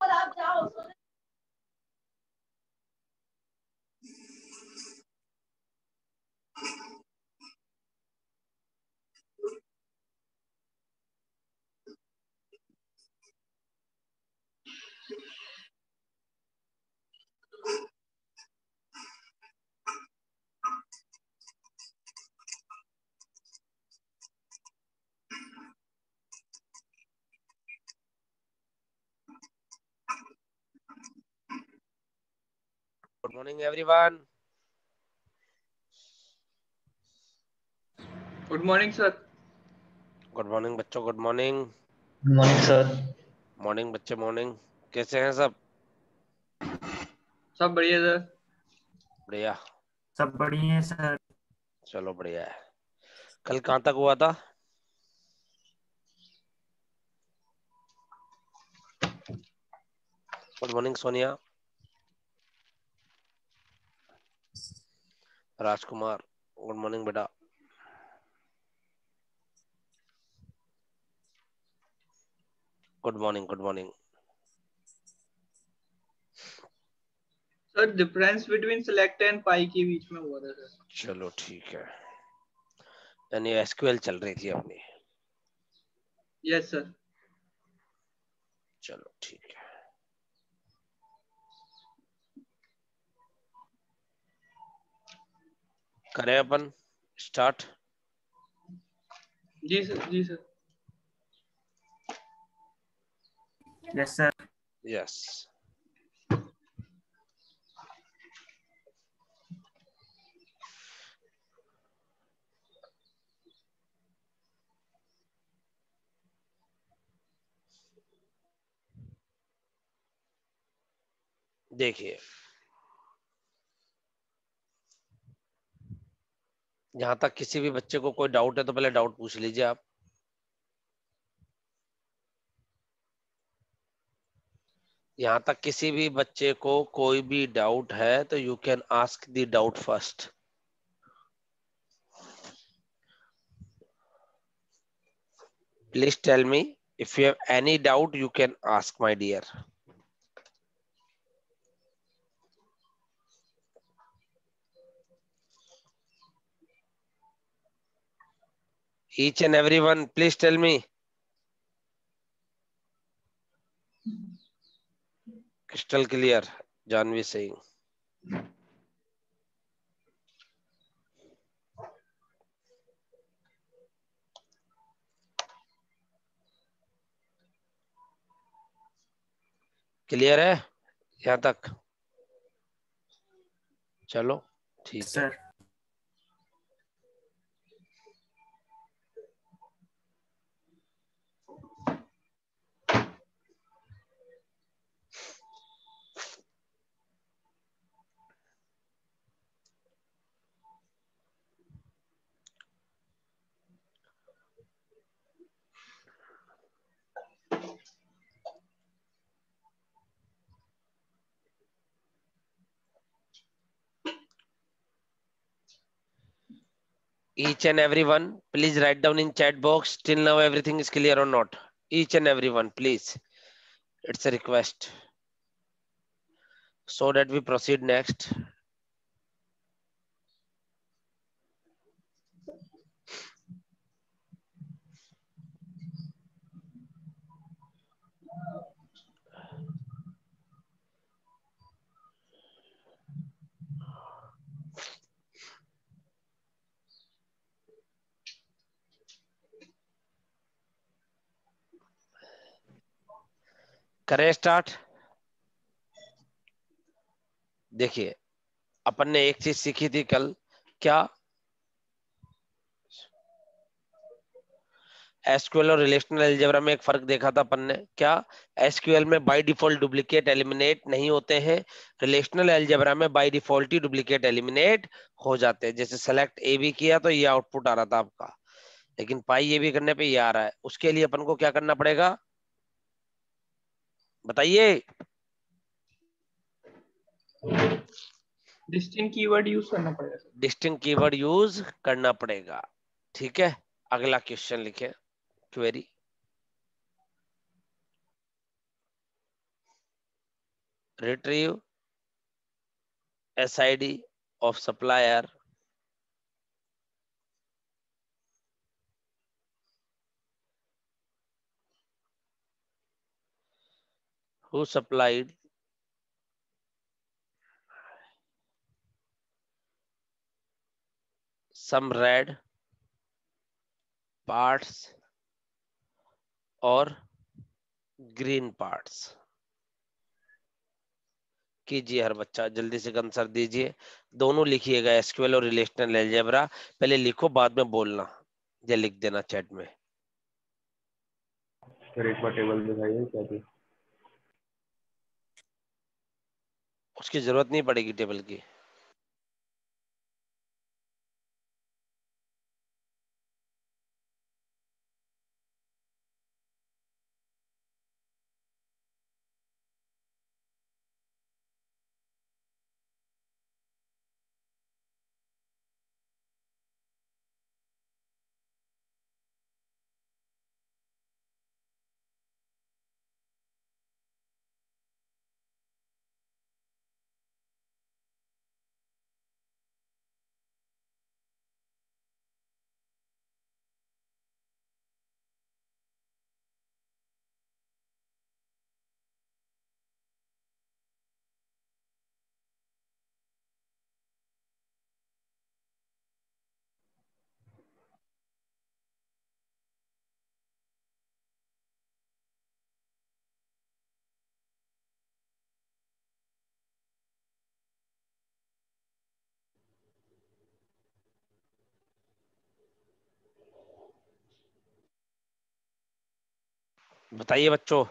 我打不着，我说的。Morning, everyone. Good morning sir good morning बच्चों good morning good morning sir morning बच्चे morning कैसे हैं सब? सब बढ़िया सर बढ़िया। सब बढ़िया है सर चलो बढ़िया है। कल कहाँ तक हुआ था? Good morning Sonia. Rajkumar good morning बेटा good morning good morning sir difference between select and pi के बीच में हुआ था सर चलो ठीक है। यानी एसक्यूएल चल रही थी अपनी। यस सर चलो ठीक है। करें अपन? स्टार्ट जी सर जी सर। यस सर यस देखिए जहाँ तक किसी भी बच्चे को कोई डाउट है तो पहले डाउट पूछ लीजिए आप। यहाँ तक किसी भी बच्चे को कोई भी डाउट है तो you can ask the doubt first please tell me if you have any doubt, you can ask, my dear each and everyone please tell me crystal clear janvi saying clear है यहाँ तक चलो ठीक है sir each and everyone please write down in chat box till now everything is clear or not. Each and everyone please. It's a request. So that we proceed next करें start देखिए, अपन ने एक चीज़ सीखी थी कल। क्या? एसक्यूएल और रिलेशनल अलजेब्रा में एक फ़र्क देखा था अपन ने। क्या? एसक्यूएल में बाय डिफ़ॉल्ट डुप्लीकेट एलिमिनेट नहीं होते हैं। रिलेशनल अलजेब्रा में बाय डिफ़ॉल्ट ही डुप्लीकेट एलिमिनेट हो जाते हैं। जैसे सेलेक्ट ए भी किया तो ये आउटपुट आ रहा था आपका। लेकिन पाई ये भी करने पे ये आ रहा है। उसके लिए अपन को क्या करना पड़ेगा? बताइए। डिस्टिंग कीवर्ड यूज़ करना पड़ेगा डिस्टिंग कीवर्ड यूज़ करना पड़ेगा। ठीक है अगला क्वेश्चन लिखे। Query retrieve SID of supplier who supplied some red parts or green parts. कीजिए हर बच्चा, जल्दी से आंसर दीजिए। दोनों लिखिएगा, एसक्यूएल और रिलेशनल अलजेब्रा पहले लिखो, बाद में बोलना। या लिख देना चैट में। एक बार टेबल दिखाइए, क्या थी उसकी ज़रूरत नहीं पड़ेगी टेबल की। बताइए बच्चों।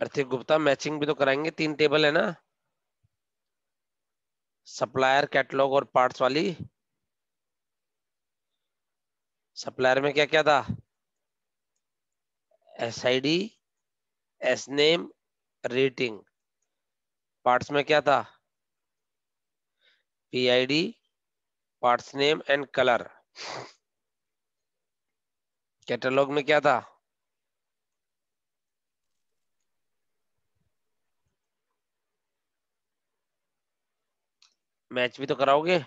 प्रतीक गुप्ता मैचिंग भी तो कराएँगे। तीन टेबल है ना? सप्लायर कैटलॉग और पार्ट्स वाली। सप्लायर में क्या क्या था? S I D S name rating parts में क्या था? P I D parts name and colour catalogue में क्या था? मैच भी तो कराओगे?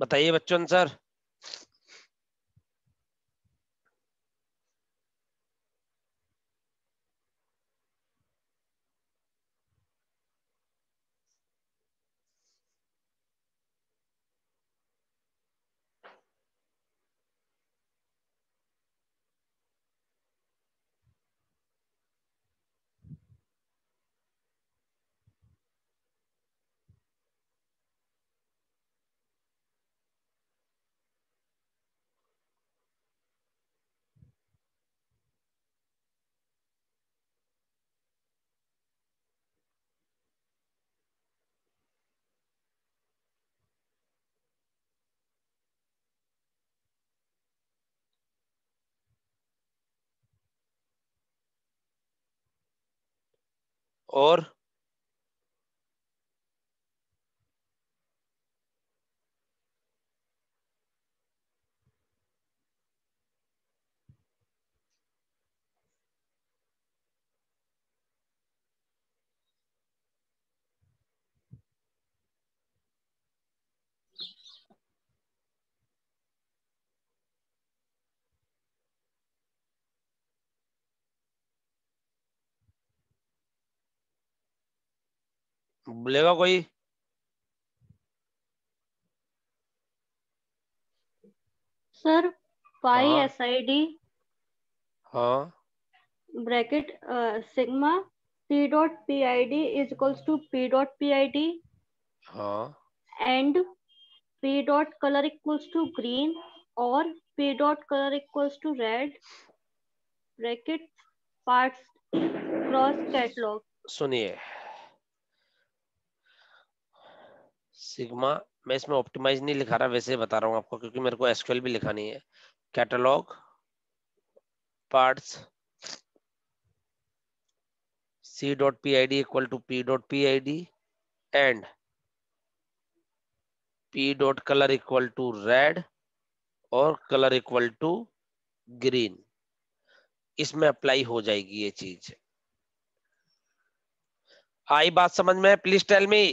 बताइए बच्चों आंसर और बोलेगा कोई? Sir pi. S I D हाँ। Bracket sigma P dot P I D is equals to P dot P I D हाँ। And P dot colour equals to green और P dot colour equals to red bracket parts cross catalogue सुनिए sigma, मैं इसमें optimise नहीं लिखा रहा, वैसे बता रहा हूँ आपको, क्योंकि मेरे को एसक्यूएल भी लिखा नहीं है। Catalogue parts C dot P I D equal to P dot P I D and P dot colour equal to red और कलर इक्वल टू ग्रीन इसमें अप्लाई हो जाएगी ये चीज़। आई बात समझ में प्लीज़ टेल मी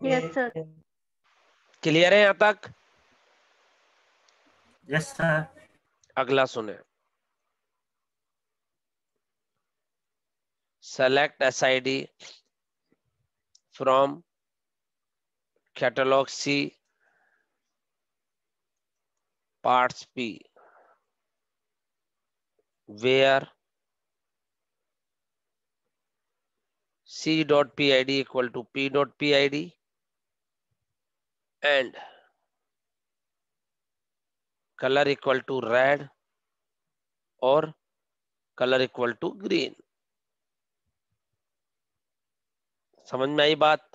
क्लियर है यहाँ तक? यस सर अगला सुने। Select S I D from catalogue C part P where C dot P I D equal to P dot P I D and color equal to red or color equal to green. समझ में आई बात?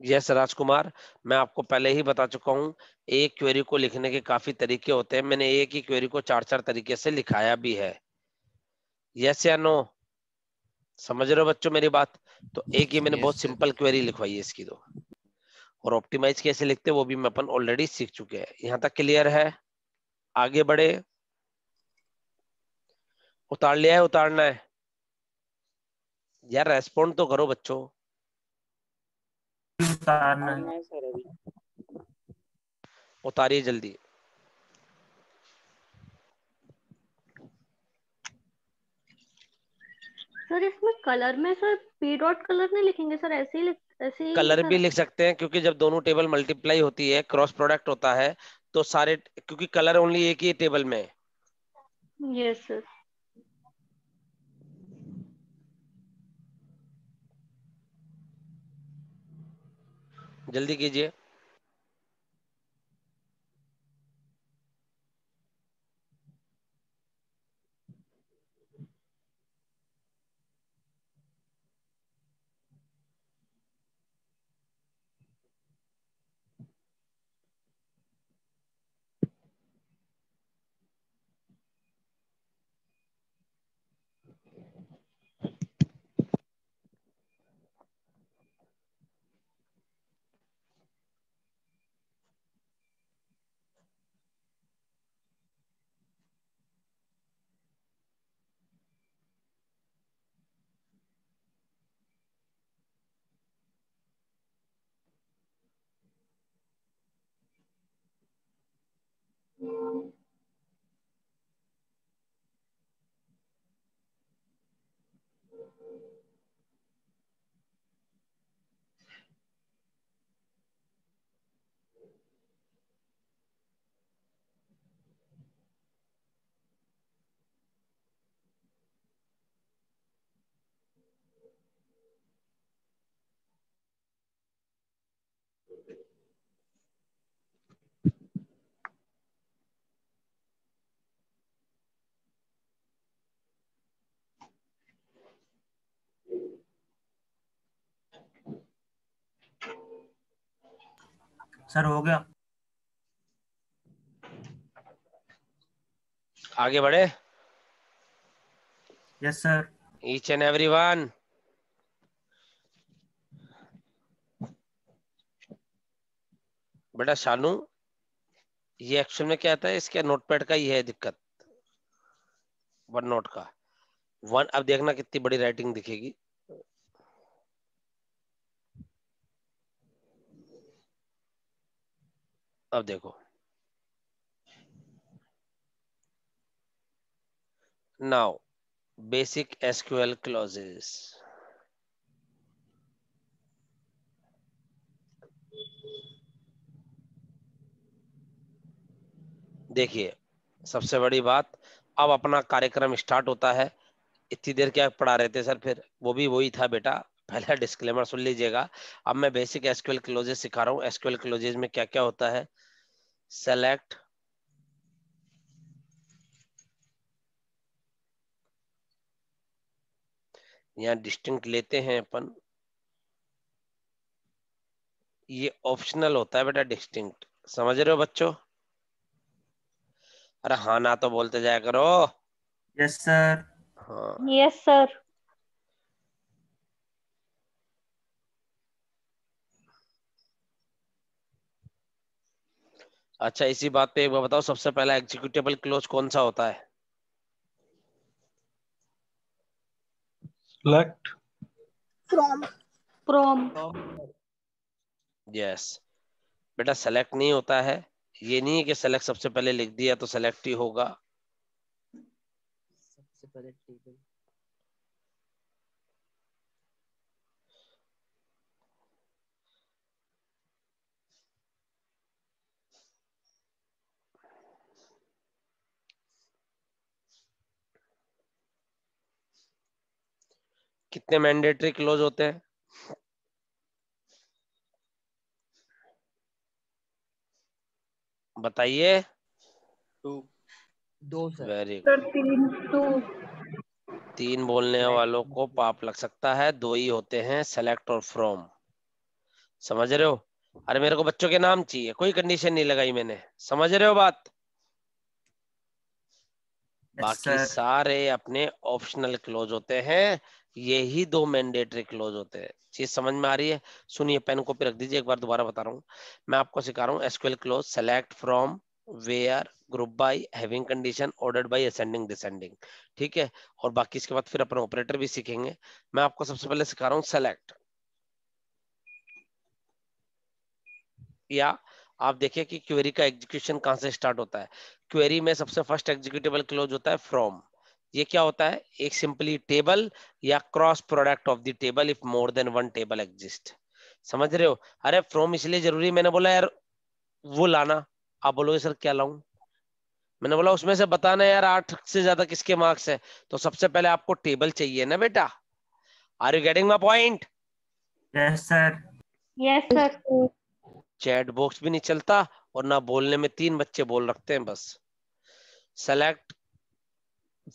Yes राजकुमार मैं आपको पहले ही बता चुका हूँ, एक क्वेरी को लिखने के काफ़ी तरीके होते हैं। मैंने एक ही क्वेरी को चार चार तरीके से लिखाया भी है। यस या नो समझ रहे हो बच्चों मेरी बात? तो एक ही मैंने Yes, बहुत सिंपल क्वेरी लिखवाई है इसकी दो और ऑप्टिमाइज कैसे लिखते हैं वो भी मैं अपन ऑलरेडी सीख चुके हैं। यहाँ तक क्लियर है? आगे बढ़े। उतार लिया है उतारना है। यार रेस्पॉन्ड तो करो बच्चों। उतारना है। उतारिए जल्दी। सर इसमें कलर में सर पी डॉट कलर नहीं लिखेंगे सर ऐसे ही लिख- ऐसे ही कलर भी लिख सकते हैं क्योंकि जब दोनों टेबल मल्टीप्लाई होती है क्रॉस प्रोडक्ट होता है तो सारे क्योंकि कलर ओनली एक ही टेबल में। यस सर जल्दी कीजिए। सर हो गया। आगे बढ़े। Yes sir each and every one बेटा शानू ये एक्शन में क्या आता है इसके नोटपैड का ही है दिक्कत। वन नोट का। वन अब देखना कितनी बड़ी राइटिंग दिखेगी। अब देखो। नाउ बेसिक एसक्यूएल क्लॉजेस देखिए, सबसे बड़ी बात, अब अपना कार्यक्रम स्टार्ट होता है। इतनी देर क्या पढ़ा रहे थे सर? फिर वो भी वही था बेटा। पहला डिस्क्लेमर सुन लीजिएगा। अब मैं बेसिक एसक्यूएल क्लोजेस सिखा रहा हूँ। एसक्यूएल क्लोजेस में क्या क्या होता है? सेलेक्ट यहाँ डिस्टिंक्ट लेते हैं अपन। ये ऑप्शनल होता है बेटा डिस्टिंक्ट समझ रहे हो बच्चों? अरे हाँ ना तो बोलते जाया करो। यस सर हाँ। यस सर अच्छा इसी बात पे एक बार बताओ सबसे पहला एग्जीक्यूटेबल क्लोज कौन सा होता है? Select. फ्रॉम फ्रॉम यस बेटा सेलेक्ट नहीं होता है। ये नहीं है कि सेलेक्ट सबसे पहले लिख दिया तो सेलेक्ट ही होगा। सबसे पहले टेबल कितने मैंडेटरी क्लोज होते हैं? बताइए। टू दो सर वेरी तीन टू तीन बोलने वालों को पाप लग सकता है दो ही होते हैं सेलेक्ट और फ्रॉम समझ रहे हो? अरे मेरे को बच्चों के नाम चाहिए कोई कंडीशन नहीं लगाई मैंने। समझ रहे हो बात? बाकी सारे अपने ऑप्शनल क्लोज होते हैं। यही दो मैंडेटरी क्लोज होते हैं। चीज़ समझ में आ रही है? सुनिए पेन कॉपी रख दीजिए, एक बार दोबारा बता रहा हूँ। मैं आपको सिखा रहा हूँ SQL clause select from where group by having condition ordered by ascending descending ठीक है? और बाकी इसके बाद फिर अपन ऑपरेटर भी सीखेंगे। मैं आपको सबसे पहले सिखा रहा हूँ सेलेक्ट या आप देखिए कि क्वेरी का एग्जीक्यूशन कहाँ से स्टार्ट होता है? क्वेरी में सबसे फ़र्स्ट एग्जीक्यूटेबल क्लोज होता है फ्रॉम ये क्या होता है? एक सिंपली टेबल या cross product of the table if more than one table exist समझ रहे हो? अरे फ्रॉम इसलिए ज़रूरी मैंने बोला यार वो लाना। आप बोलोगे सर क्या लाऊं? मैंने बोला उसमें से बताना यार आठ से ज़्यादा किसके मार्क्स है? तो सबसे पहले आपको टेबल चाहिए ना बेटा? Are you getting my point yes sir yes sir chat box भी नहीं चलता और ना बोलने में तीन बच्चे बोल रखते हैं बस। सेलेक्ट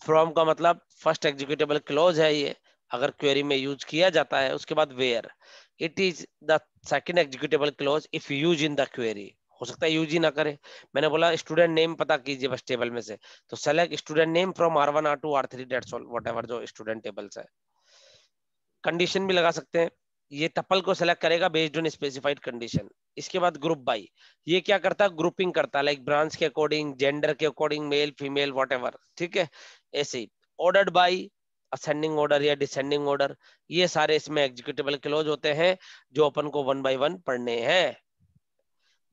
फ्रॉम का मतलब फ़र्स्ट एग्जीक्यूटेबल क्लोज है ये, अगर क्वेरी में यूज़ किया जाता है, उसके बाद where it is the second executable clause if use in the query हो सकता है यूज़ ही ना करे। मैंने बोला स्टूडेंट नेम पता कीजिए बस टेबल में से। तो select student name from R one R two R three that's what जो स्टूडेंट टेबल्स है। कंडीशन भी लगा सकते हैं। ये टपल को सेलेक्ट करेगा बेस्ड ऑन स्पेसिफाइड कंडीशन इसके बाद ग्रुप बाई ये क्या करता? है ग्रुपिंग करता है लाइक ब्रांच के अकॉर्डिंग जेंडर के अकॉर्डिंग मेल फीमेल वॉट ठीक है? ऐसे ऑर्डर्ड बाई असेंडिंग ऑर्डर या डिसेंडिंग ऑर्डर ये सारे इसमें एग्जीक्यूटिबल क्लोज होते हैं जो अपन को वन बाई वन पढ़ने हैं।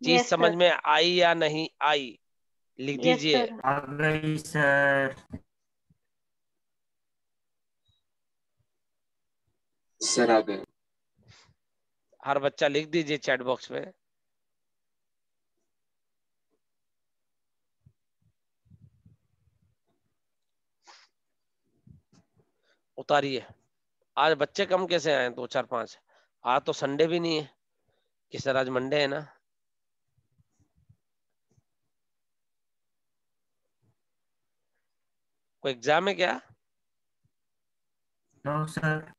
चीज़ Yes, समझ sir. में आई या नहीं आई लिख यस दीजिए। सर सर सर आ गए। हर बच्चा लिख दीजिए चैट बॉक्स में। उतारिए आज बच्चे कम कैसे आए दो चार पाँच। आज तो संडे भी नहीं है। कि सर आज मंडे है ना? कोई एग्ज़ाम है क्या? नो सर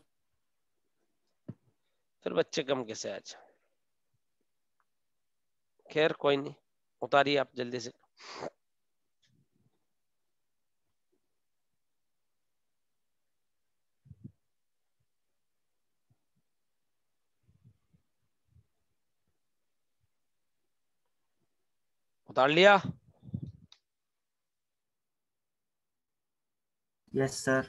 फिर बच्चे कम कैसे आज? खैर कोई नहीं। उतारिए आप जल्दी से। उतार लिया यस सर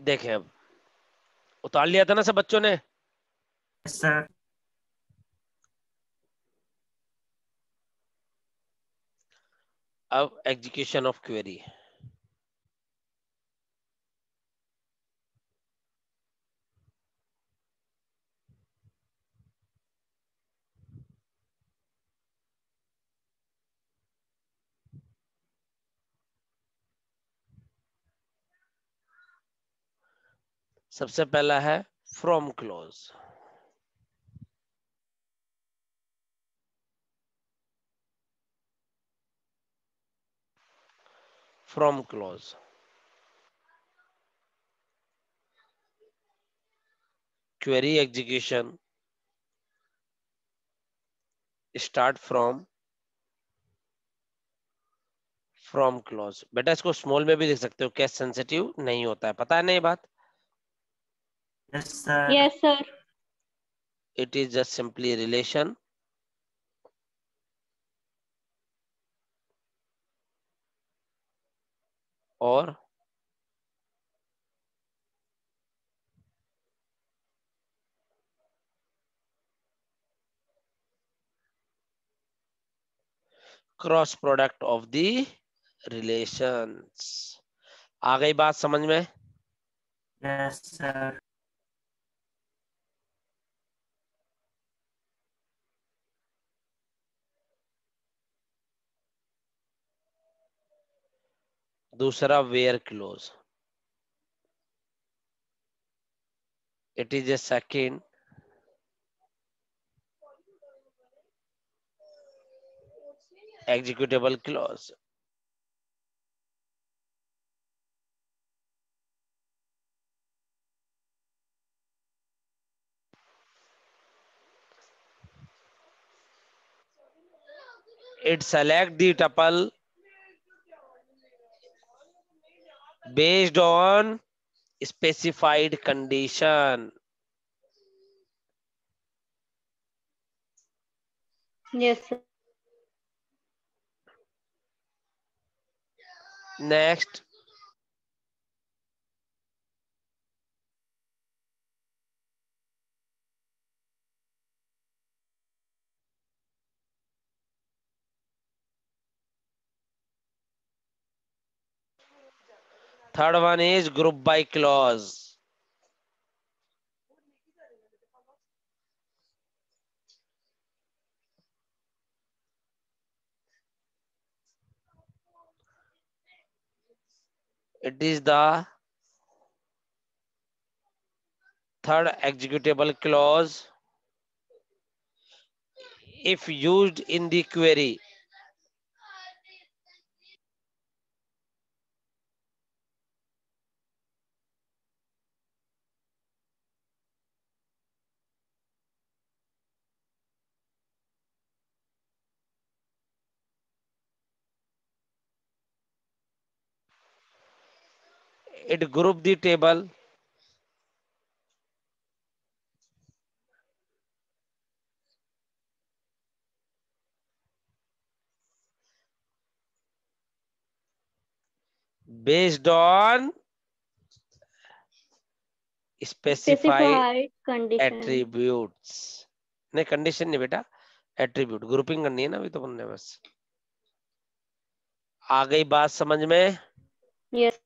देखें अब। उतार लिया था ना सब बच्चों ने? यस सर अब एग्जीक्यूशन ऑफ़ क्वेरी सबसे पहला है from clause from clause query execution. Start from. From clause. बेटा, इसको स्मॉल में भी देख सकते हो केस सेंसिटिव नहीं होता है। पता है नहीं बात? Yes sir yes sir. It is just simply relation. और cross product of the relations आ गई बात समझ में? यस सर दूसरा where clause it is a second executable clause it select the tuple based on specified condition. Yes sir. Next third one is group by clause. It is the third executable clause if used in the query it group the table based on specified specified condition attributes नहीं condition नहीं बेटा attribute grouping करनी है ना अभी तो बनने बस आ गई बात समझ में yes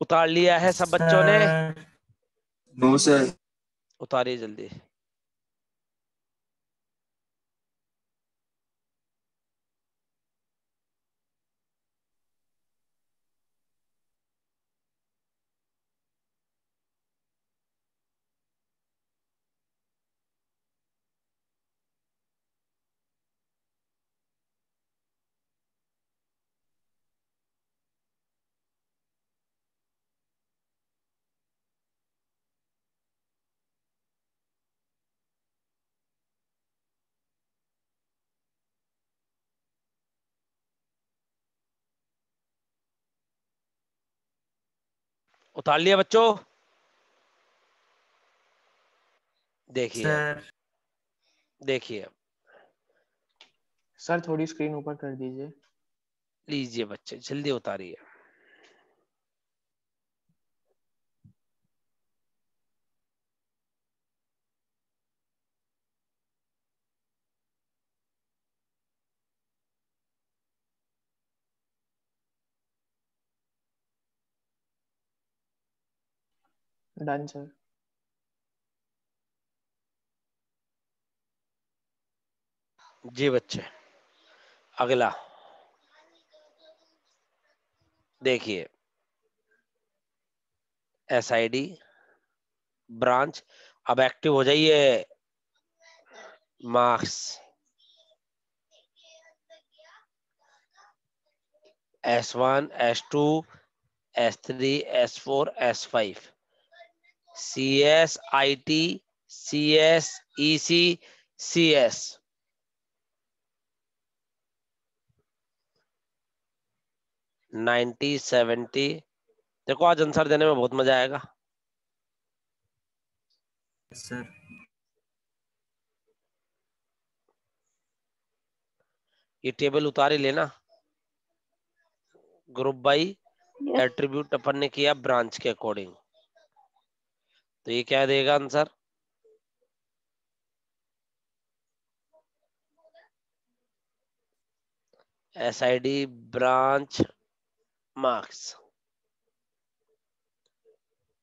उतार लिया है सब बच्चों ने? नो सर उतारिए जल्दी। उतार लिया बच्चों। देखिए। देखिए। सर थोड़ी स्क्रीन ऊपर कर दीजिए। लीजिए बच्चे जल्दी उतारिए। डन सर जी बच्चे, अगला। देखिए एस आई डी ब्रांच। अब एक्टिव हो जाइए। Marks. S one S two S three S four S five C S I T C S E C C S ninety seventy. देखो आज आंसर देने में बहुत मज़ा आएगा। सर ये टेबल उतार ही लेना। ग्रुप बाई एट्रीब्यूट अपन ने किया ब्रांच के अकॉर्डिंग तो ये क्या देगा answer? S I D branch marks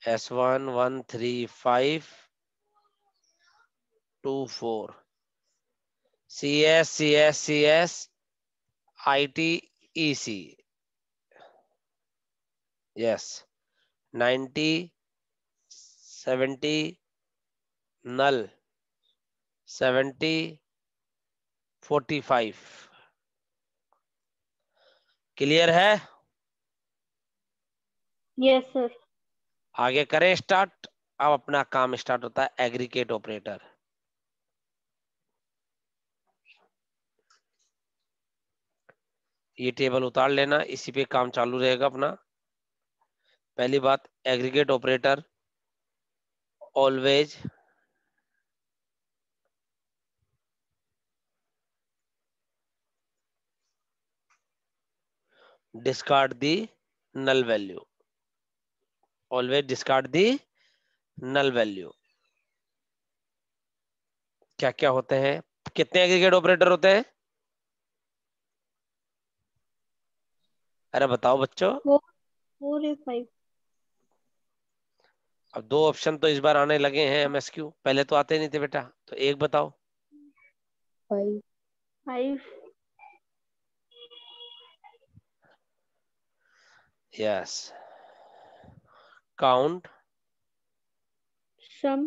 S one one three five two four C S C S C S I T E C yes. 90 70 null 70 45 clear है? Yes, sir आगे करें स्टार्ट अब अपना काम स्टार्ट होता है एग्रीगेट ऑपरेटर ये table उतार लेना इसी पे काम चालू रहेगा अपना। पहली बात aggregate operator always discard the null value always discard the null value क्या क्या होते हैं कितने एग्रीगेट ऑपरेटर होते हैं अरे बताओ बच्चों Four or five. अब दो ऑप्शन तो इस बार आने लगे हैं एमएसक्यू पहले तो आते नहीं थे बेटा तो एक बताओ Five. Five. Yes count Some.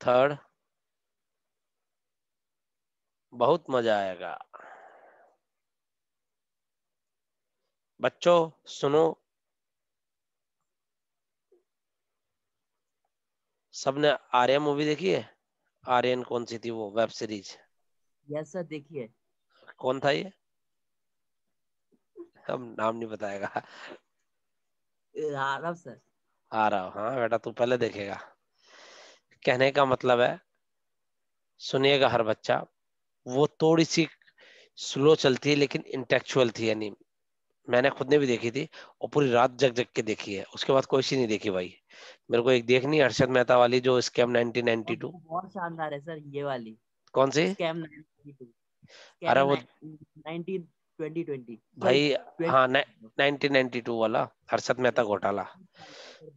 Third बहुत मज़ा आएगा। बच्चों सुनो। सबने आर्या मूवी देखी है? आर्यन कौन सी थी वो वेब सीरीज़? यस सर देखिए कौन था ये? हम नाम नहीं बताएगा। आरव सर। आ रहा हूँ हाँ बेटा तू पहले देखेगा। कहने का मतलब है सुनिएगा हर बच्चा वो थोड़ी सी स्लो चलती है लेकिन इंटेक्चुअल थी यानी। मैंने खुद ने भी देखी थी और पूरी रात जग जग के देखी है। उसके बाद कोई सी नहीं देखी भाई। मेरे को एक देखनी हर्षद मेहता वाली जो स्कैम 1992 बहुत शानदार है सर ये वाली। कौन सी? स्कैम 92 अरे वो- 19 2020 भाई हाँ 1992 वाला हर्षद मेहता घोटाला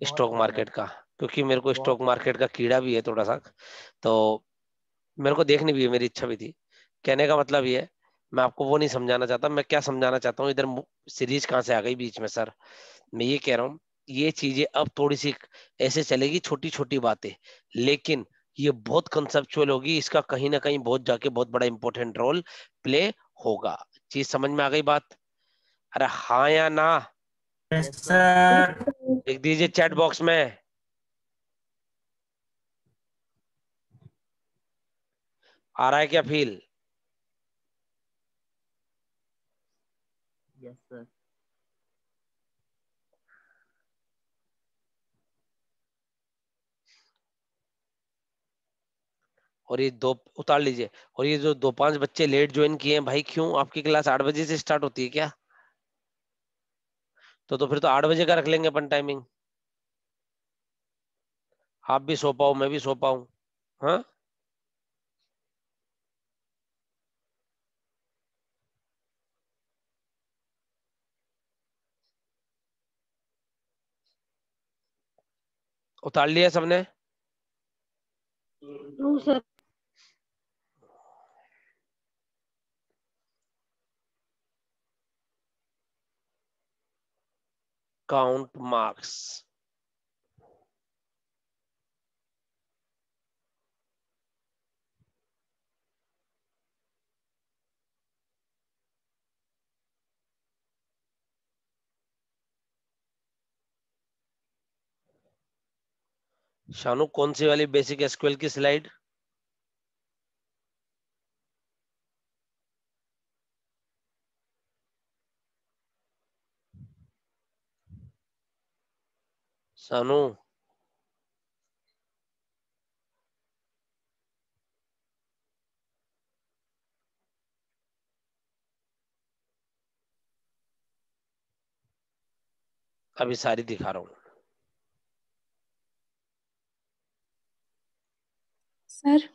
स्टॉक मार्केट का। क्योंकि मेरे को स्टॉक मार्केट का कीड़ा भी है थोड़ा सा तो मेरे को देखनी भी है मेरी इच्छा भी थी। कहने का मतलब ये है मैं आपको वो नहीं समझाना चाहता मैं क्या समझाना चाहता हूँ इधर सीरीज़ कहाँ से आ गई बीच में सर? मैं ये कह रहा हूँ ये चीज़ें अब थोड़ी सी ऐसे चलेगी छोटी छोटी बातें लेकिन ये बहुत कंसेप्चुअल होगी इसका कहीं ना कहीं बहुत जाके बहुत बड़ा इंपॉर्टेंट रोल प्ले होगा। चीज़ समझ में आ गई बात? अरे हाँ या ना? सर लिख दीजिए चैट बॉक्स में। आ रहा है क्या फील? यस सर और ये दो, उतार लीजिए। और ये जो दो पाँच बच्चे लेट ज्वाइन किए हैं, भाई क्यों? आपकी क्लास आठ बजे से स्टार्ट होती है क्या? तो तो फिर तो आठ बजे का रख लेंगे अपन टाइमिंग आप भी सो पाओ, मैं भी सो पाऊँ। हाँ? उतार लिया सबने? सर काउंट मार्क्स शानू कौन सी वाली बेसिक एसक्यूएल की स्लाइड शानू। अभी सारी दिखा रहा हूँ। सर।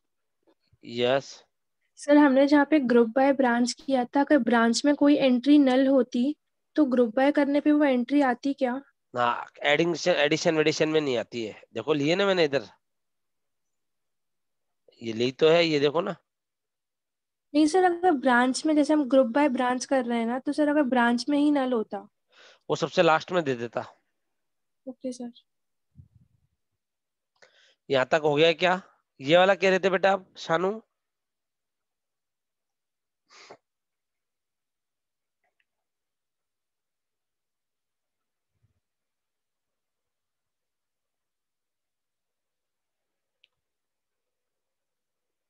यस सर हमने जहाँ पे ग्रुप बाय ब्रांच किया था अगर ब्रांच में कोई एंट्री नल होती तो ग्रुप बाय करने पे वो एंट्री आती क्या? हाँ एडिशन एडिशन वेडिशन में नहीं आती है। देखो लिए ना मैंने इधर। ये ली तो है ये देखो ना। नहीं सर अगर ब्रांच में जैसे हम ग्रुप बाय ब्रांच कर रहे हैं ना तो सर अगर ब्रांच में ही नल होता। वो सबसे लास्ट में दे देता। Okay sir. यहाँ तक हो गया क्या? ये वाला कह रहे थे बेटा आप, शानू?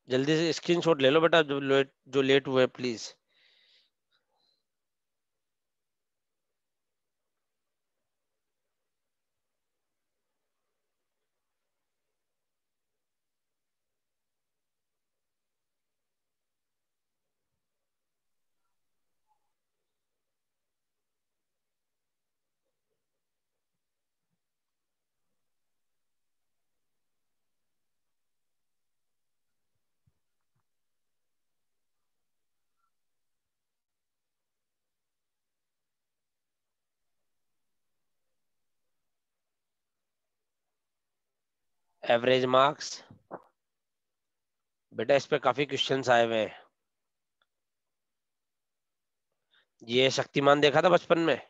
जल्दी से स्क्रीनशॉट ले लो बेटा, जो लेट जो लेट हुए प्लीज़ एवरेज मार्क्स बेटा इस पे काफ़ी क्वेश्चंस आए हुए हैं। ये शक्तिमान देखा था बचपन में?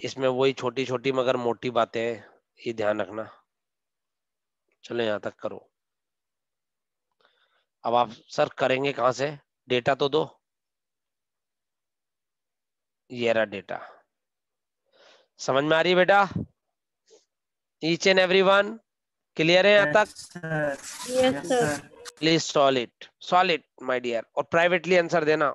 इसमें वही छोटी छोटी मगर मोटी बातें ये ध्यान रखना। चलो यहाँ तक करो। अब आप सर करेंगे कहाँ से? डेटा तो दो। ये रहा डेटा। समझ में आ रही है बेटा? Each and every one clear है यहाँ तक? Please solid solid my dear और प्राइवेटली आंसर देना।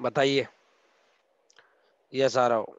बताइए। यस आ रहा हूँ।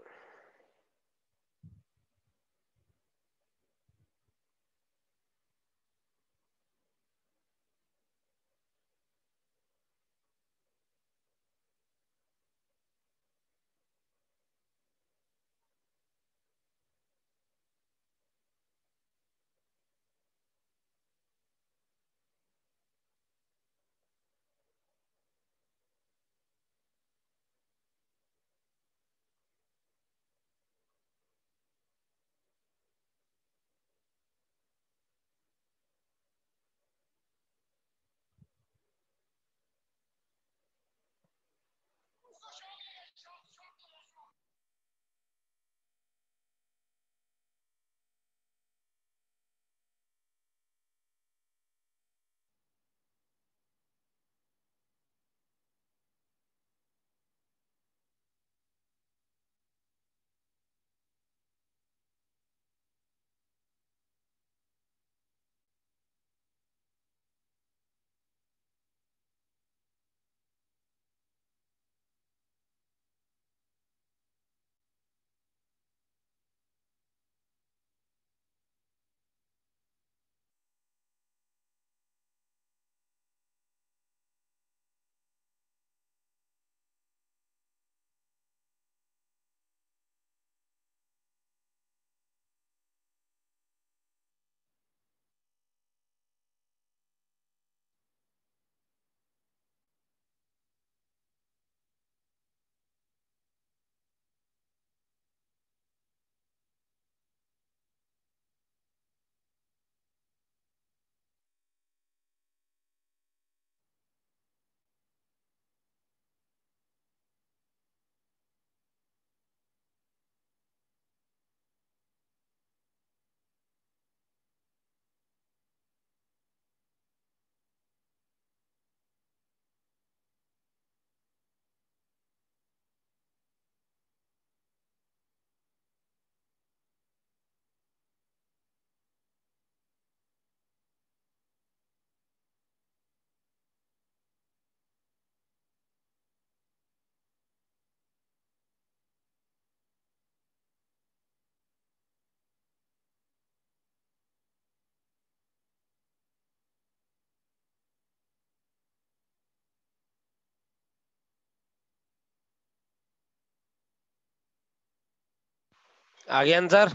आगे आंसर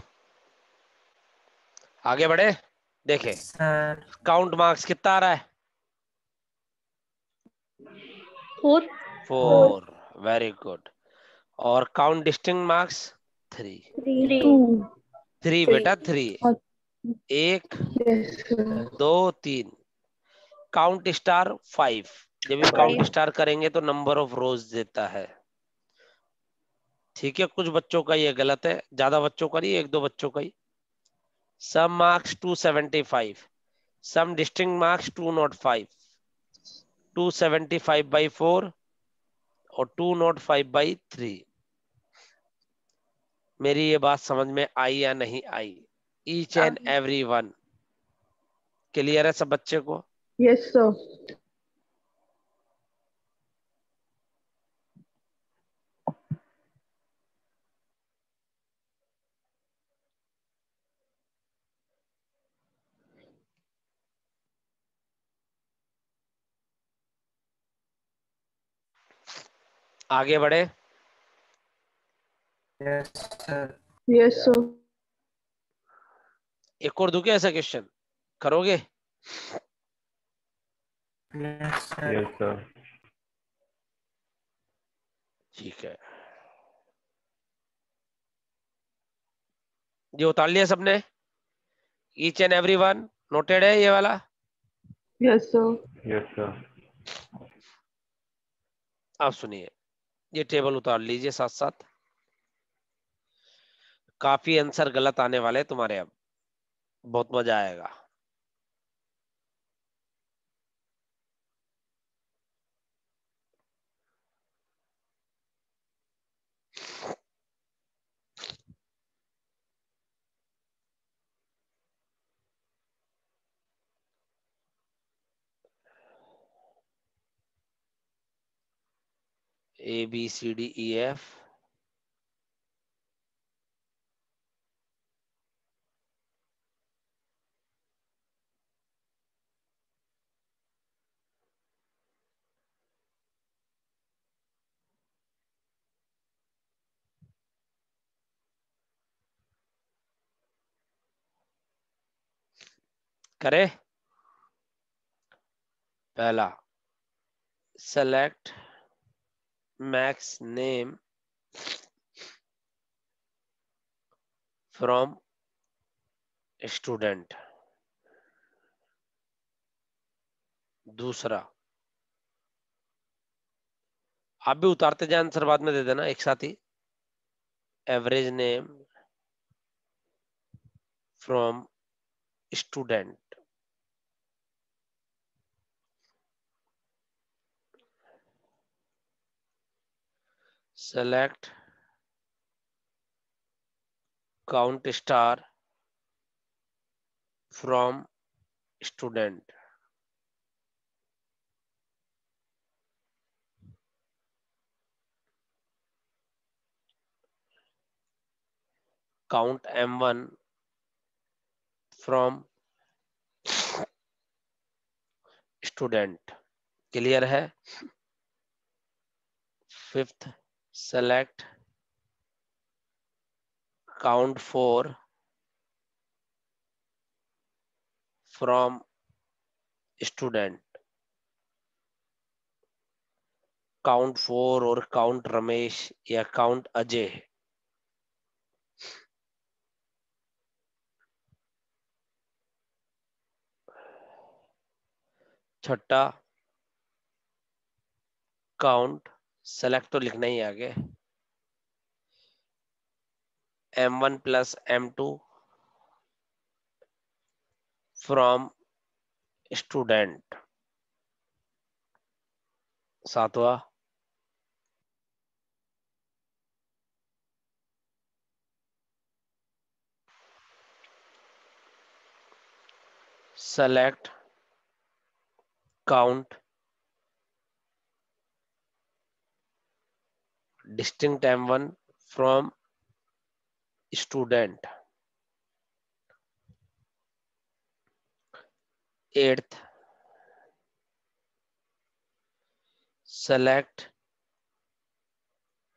आगे बढ़े? देखे। काउंट मार्क्स कितना आ रहा है? फोर फोर वेरी गुड और count distinct marks three three three बेटा थ्री एक दो तीन. काउंट स्टार फाइव जब भी काउंट स्टार करेंगे तो नंबर ऑफ़ रोज देता है। ठीक है कुछ बच्चों का ये गलत है ज़्यादा बच्चों का नहीं एक दो बच्चों का ही। Sum marks 275 sum distinct marks 205 275 by four और 205 बाई थ्री मेरी ये बात समझ में आई या नहीं आई? Each and every one clear है सब बच्चे को? यस सर आगे बढ़े। यस सर एक और दूँ क्या ऐसा क्वेश्चन करोगे? यस सर यस सर ठीक है। ये उतार लिया सबने? Each and every one noted है ये वाला? यस सर यस सर अब सुनिए। ये टेबल उतार लीजिए साथ साथ काफ़ी आंसर गलत आने वाले तुम्हारे अब। बहुत मज़ा आएगा। A B C D E F करे? पहला select max name from student दूसरा। आप भी उतारते जाए आंसर बाद में दे देना, एक साथ ही। Average name from student select count star from student count m1 from student clear है fifth select count 4 from student. Count four और काउंट रमेश या काउंट अजय छठा काउंट सेलेक्ट तो लिखना ही आगे। M one plus M two from student सातवा select, count distinct m1 from student eighth select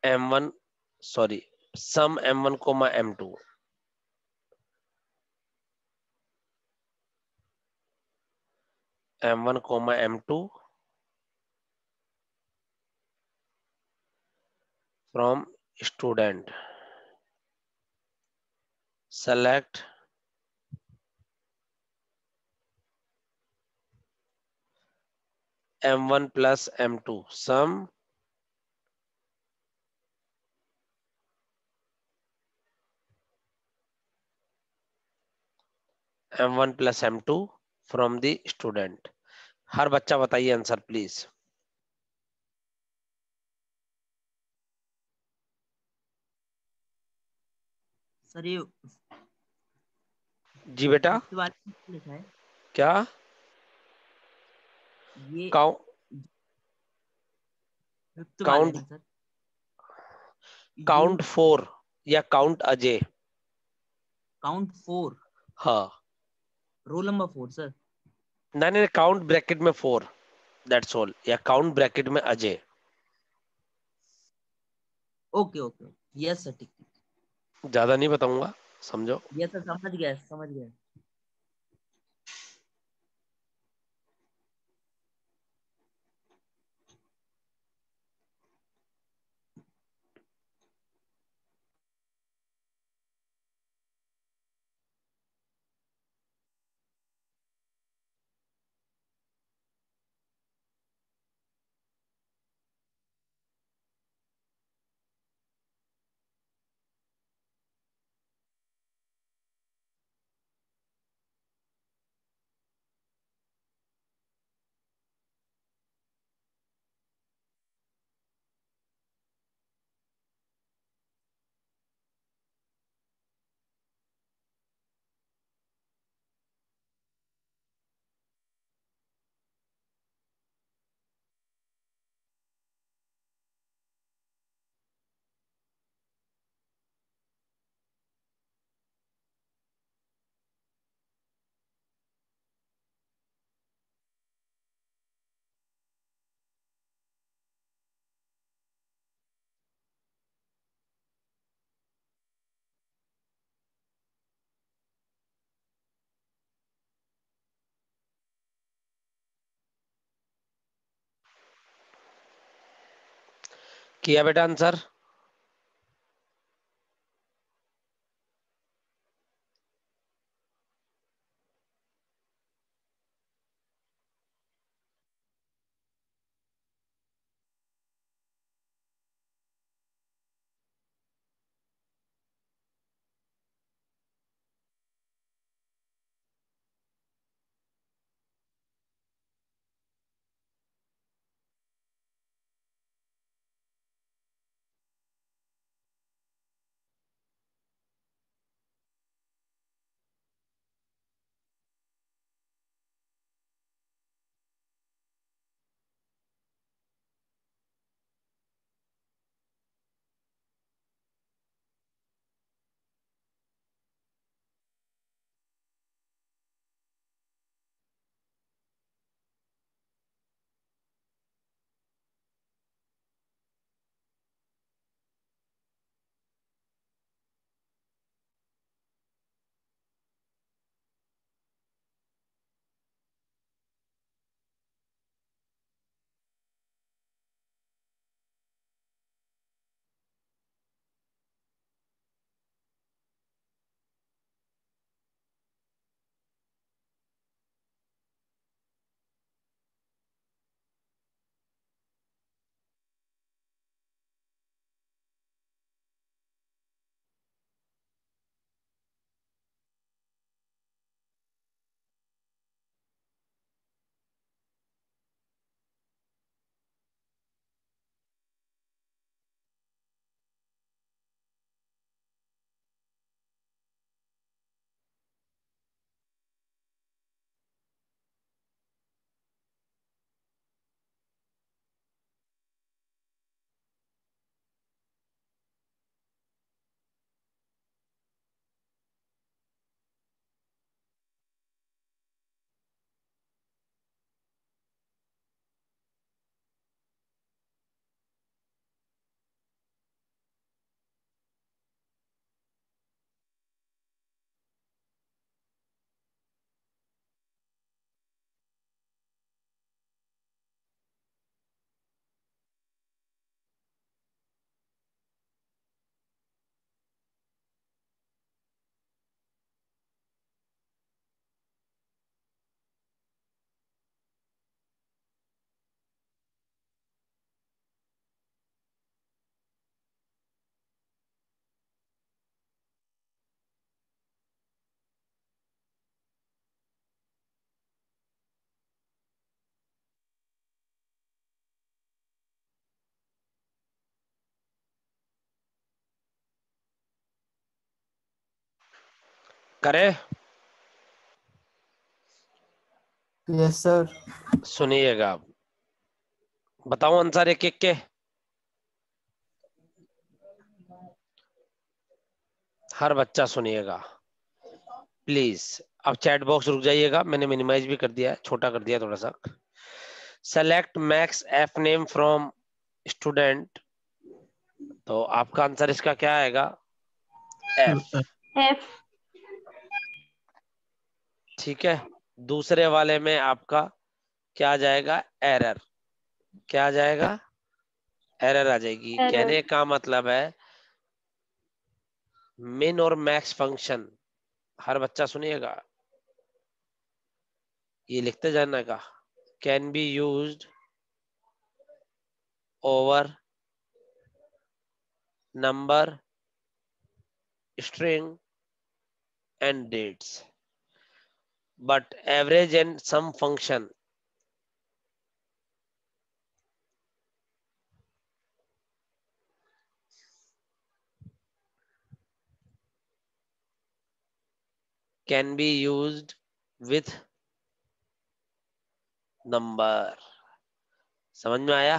m1 sorry sum m1 comma m2 m1 comma m2 from student select m1 plus m2 sum m1 plus m2 from the student हर बच्चा बताइए answer please sir ये जी बेटा। लिखा है? क्या? ये count sir. Count four या काउंट अजय। Count four. हाँ। Roll number four sir. नहीं नहीं काउंट ब्रैकेट में फोर। दैट्स ऑल या काउंट ब्रैकेट में Ajay. Okay okay. Yes sir ठीक ठीक। ज़्यादा नहीं बताऊँगा समझो। ये तो समझ गया समझ गया। किया बेटा आंसर? करे? यस सर सुनिएगा। बताओ आंसर एक एक के। हर बच्चा सुनिएगा। प्लीज़ अब चैट बॉक्स रुक जाइएगा। मैंने मिनिमाइज भी कर दिया है छोटा कर दिया थोड़ा सा। Select max of name from student तो आपका आंसर इसका क्या आएगा? एफ़ एफ़ ठीक है? दूसरे वाले में आपका क्या आ जाएगा? एरर क्या आ जाएगा? एरर आ जाएगी। Error. कहने का मतलब है मिन और मैक्स फ़ंक्शन हर बच्चा सुनिएगा। ये लिखते जाना का? Can be use over number string and dates. But average and sum function can be used with number समझ में आया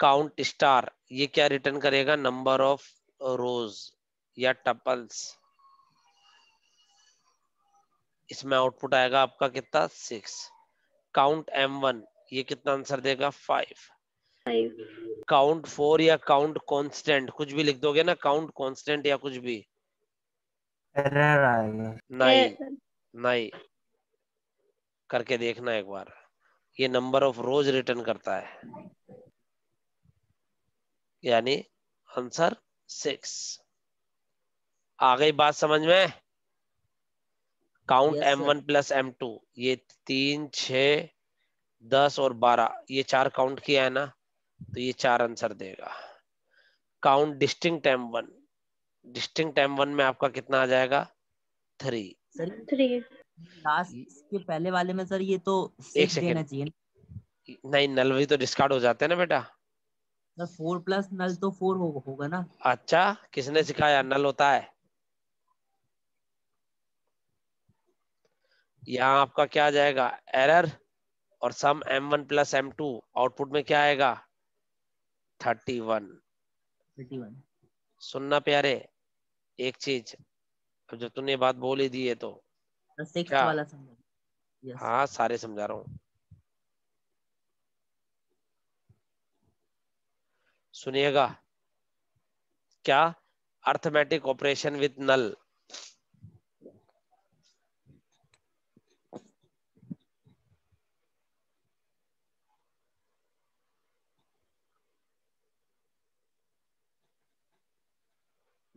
काउंट स्टार ये क्या रिटर्न करेगा नंबर ऑफ़ रोज या टपल्स इसमें आउटपुट आएगा आपका कितना? सिक्स। काउंट एम वन ये कितना आंसर देगा? फाइव काउंट फोर या काउंट कांस्टेंट कुछ भी लिख दोगे ना? काउंट कांस्टेंट या कुछ भी। एरर आएगा। नहीं नहीं करके देखना एक बार। ये नंबर ऑफ़ रोज रिटर्न करता है। यानी आंसर सिक्स आ गई बात समझ में? Count M one plus M two ये तीन छ दस और बारह। ये चार काउंट किया है ना तो ये चार आंसर देगा। Count distinct M one distinct M one में आपका कितना आ जाएगा? थ्री सर थ्री लास्ट के पहले वाले में सर ये तो एक. चाहिए नहीं नल भी तो डिस्कार्ड हो जाते हैं ना बेटा। सर फोर प्लस नल तो फोर होगा हो, होगा ना। अच्छा किसने सिखाया? नल होता है। यहाँ आपका क्या आ जाएगा? एरर और sum M one plus M two output में क्या आएगा? थर्टी वन थर्टी वन सुनना प्यारे एक चीज़। अब जब तूने बात बोल ही दी है तो। क्या? वाला समझ। यस हाँ सारे समझा रहा हूँ। सुनिएगा। क्या? Arithmetic operation with null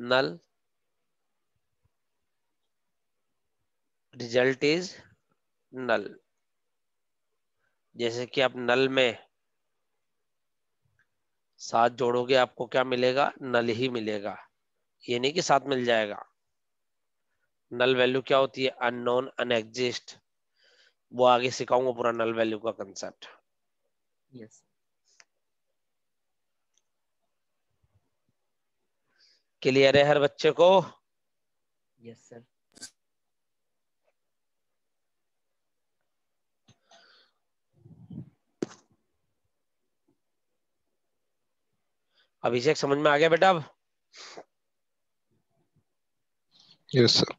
null result is null जैसे कि आप नल में सात जोड़ोगे, आपको क्या मिलेगा? नल ही मिलेगा। ये नहीं कि सात मिल जाएगा। नल वैल्यू क्या होती है? अननोन अनएग्जिस्ट वो आगे सिखाऊँगा पूरा नल वैल्यू का कंसेप्ट यस क्लियर है हर बच्चे को? यस सर अभिषेक समझ में आ गया बेटा अब? Yes sir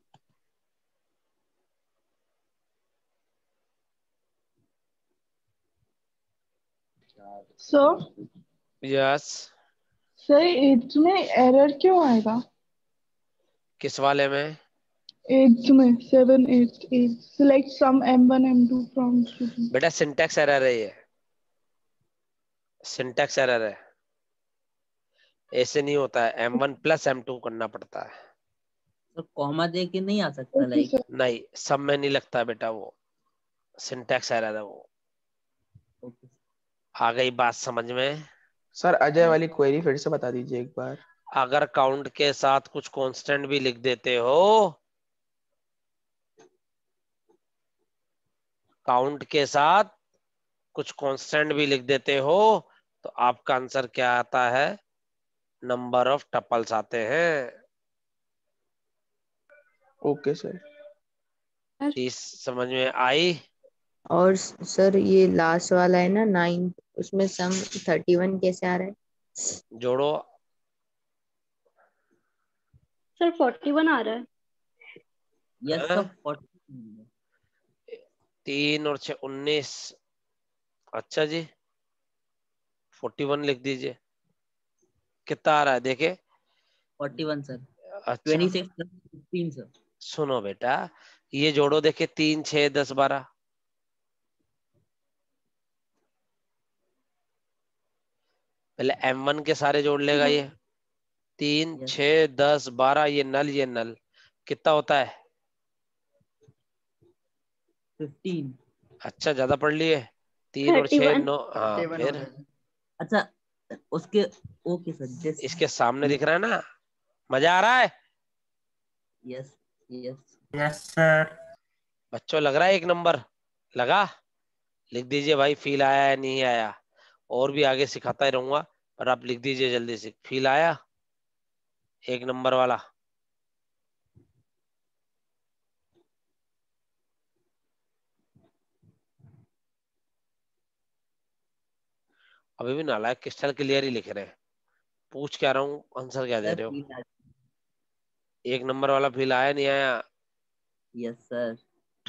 so yes sir eighth में एरर क्यों आएगा किस वाले में? एट्थ में seven eight eight select sum M one M two from बेटा सिंटेक्स एरर है ये। सिंटेक्स एरर है। ऐसे नहीं होता है। M one plus M two करना पड़ता है। सर कॉमा दे के नहीं आ सकता लाइक नहीं सब में नहीं लगता बेटा वो। सिंटेक्स एरर है वो। आ गई बात समझ में। सर अजय वाली क्वेरी फिर से बता दीजिए एक बार। अगर काउंट के साथ कुछ कांस्टेंट भी लिख देते हो। काउंट के साथ कुछ कांस्टेंट भी लिख देते हो तो आपका आंसर क्या आता है? नंबर ऑफ़ टपल्स आते हैं। ओके सर चीज़ समझ में आई? और सर ये लास्ट वाला है ना नाइन्थ उसमें सम थर्टी वन कैसे आ रहा है? जोड़ो। सर फोर्टी वन आ रहा है। यस हाँ? सर तीन और छह उन्नीस। अच्छा जी। फोर्टी वन लिख दीजिए। कितना आ रहा है देखे? फोर्टी वन सर अच्छा। ट्वेंटी सिक्स फिफ्टीन सर सुनो बेटा ये जोड़ो देखे तीन छह दस बारह। पहले एम वन के सारे जोड़ लेगा ये। तीन. छह दस बारह ये नल ये नल। कितना होता है? फिफ्टीन अच्छा ज़्यादा पढ़ लिए। तीन और छह नौ हाँ फिर? अच्छा उसके ओके सर इसके सामने दिख रहा है ना? मज़ा आ रहा है? यस यस यस सर बच्चों लग रहा है एक नंबर? लगा? लिख दीजिए भाई फील आया या नहीं आया? और भी आगे सिखाता ही रहूँगा। पर आप लिख दीजिए जल्दी से। फील आया? एक नंबर वाला। अभी भी नालायक क्रिस्टल क्लियर ही लिख रहे हैं। पूछ क्या रहा हूँ? आंसर क्या दे रहे हो? एक नंबर वाला फील आया नहीं आया? यस सर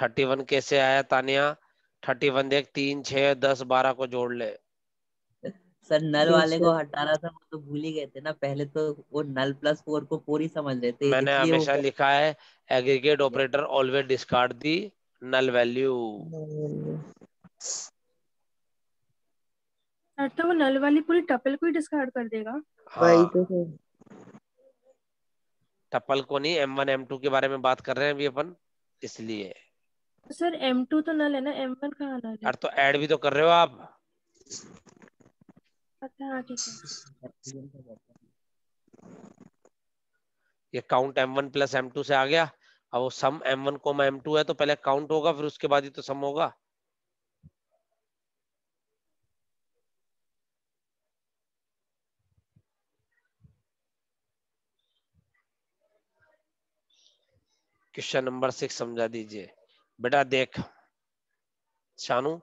थर्टी वन कैसे आया तानिया? थर्टी वन देख तीन छह दस बारह को जोड़ ले। सर नल वाले को. हटा रहा था वो तो भूल ही गए थे ना पहले तो वो नल प्लस फोर को फोर ही समझ लेते मैंने हमेशा लिखा है aggregate operator always discard the null value sir तो वो नल वाली पूरी टपल को ही डिस्कार्ड कर देगा। वही हाँ तो टपल को नहीं एम वन एम टू के बारे में बात कर रहे हैं अभी अपन इसलिए। सर एम टू तो नल है ना एम वन कहाँ नल है? यार तो ऐड भी तो कर रहे हो आप। ये count M one plus M two से आ गया। अब वो सम एम वन को एम टू है तो पहले काउंट होगा, फिर उसके बाद ही तो सम होगा। क्वेश्चन नंबर सिक्स समझा दीजिए। बेटा देख, शानू,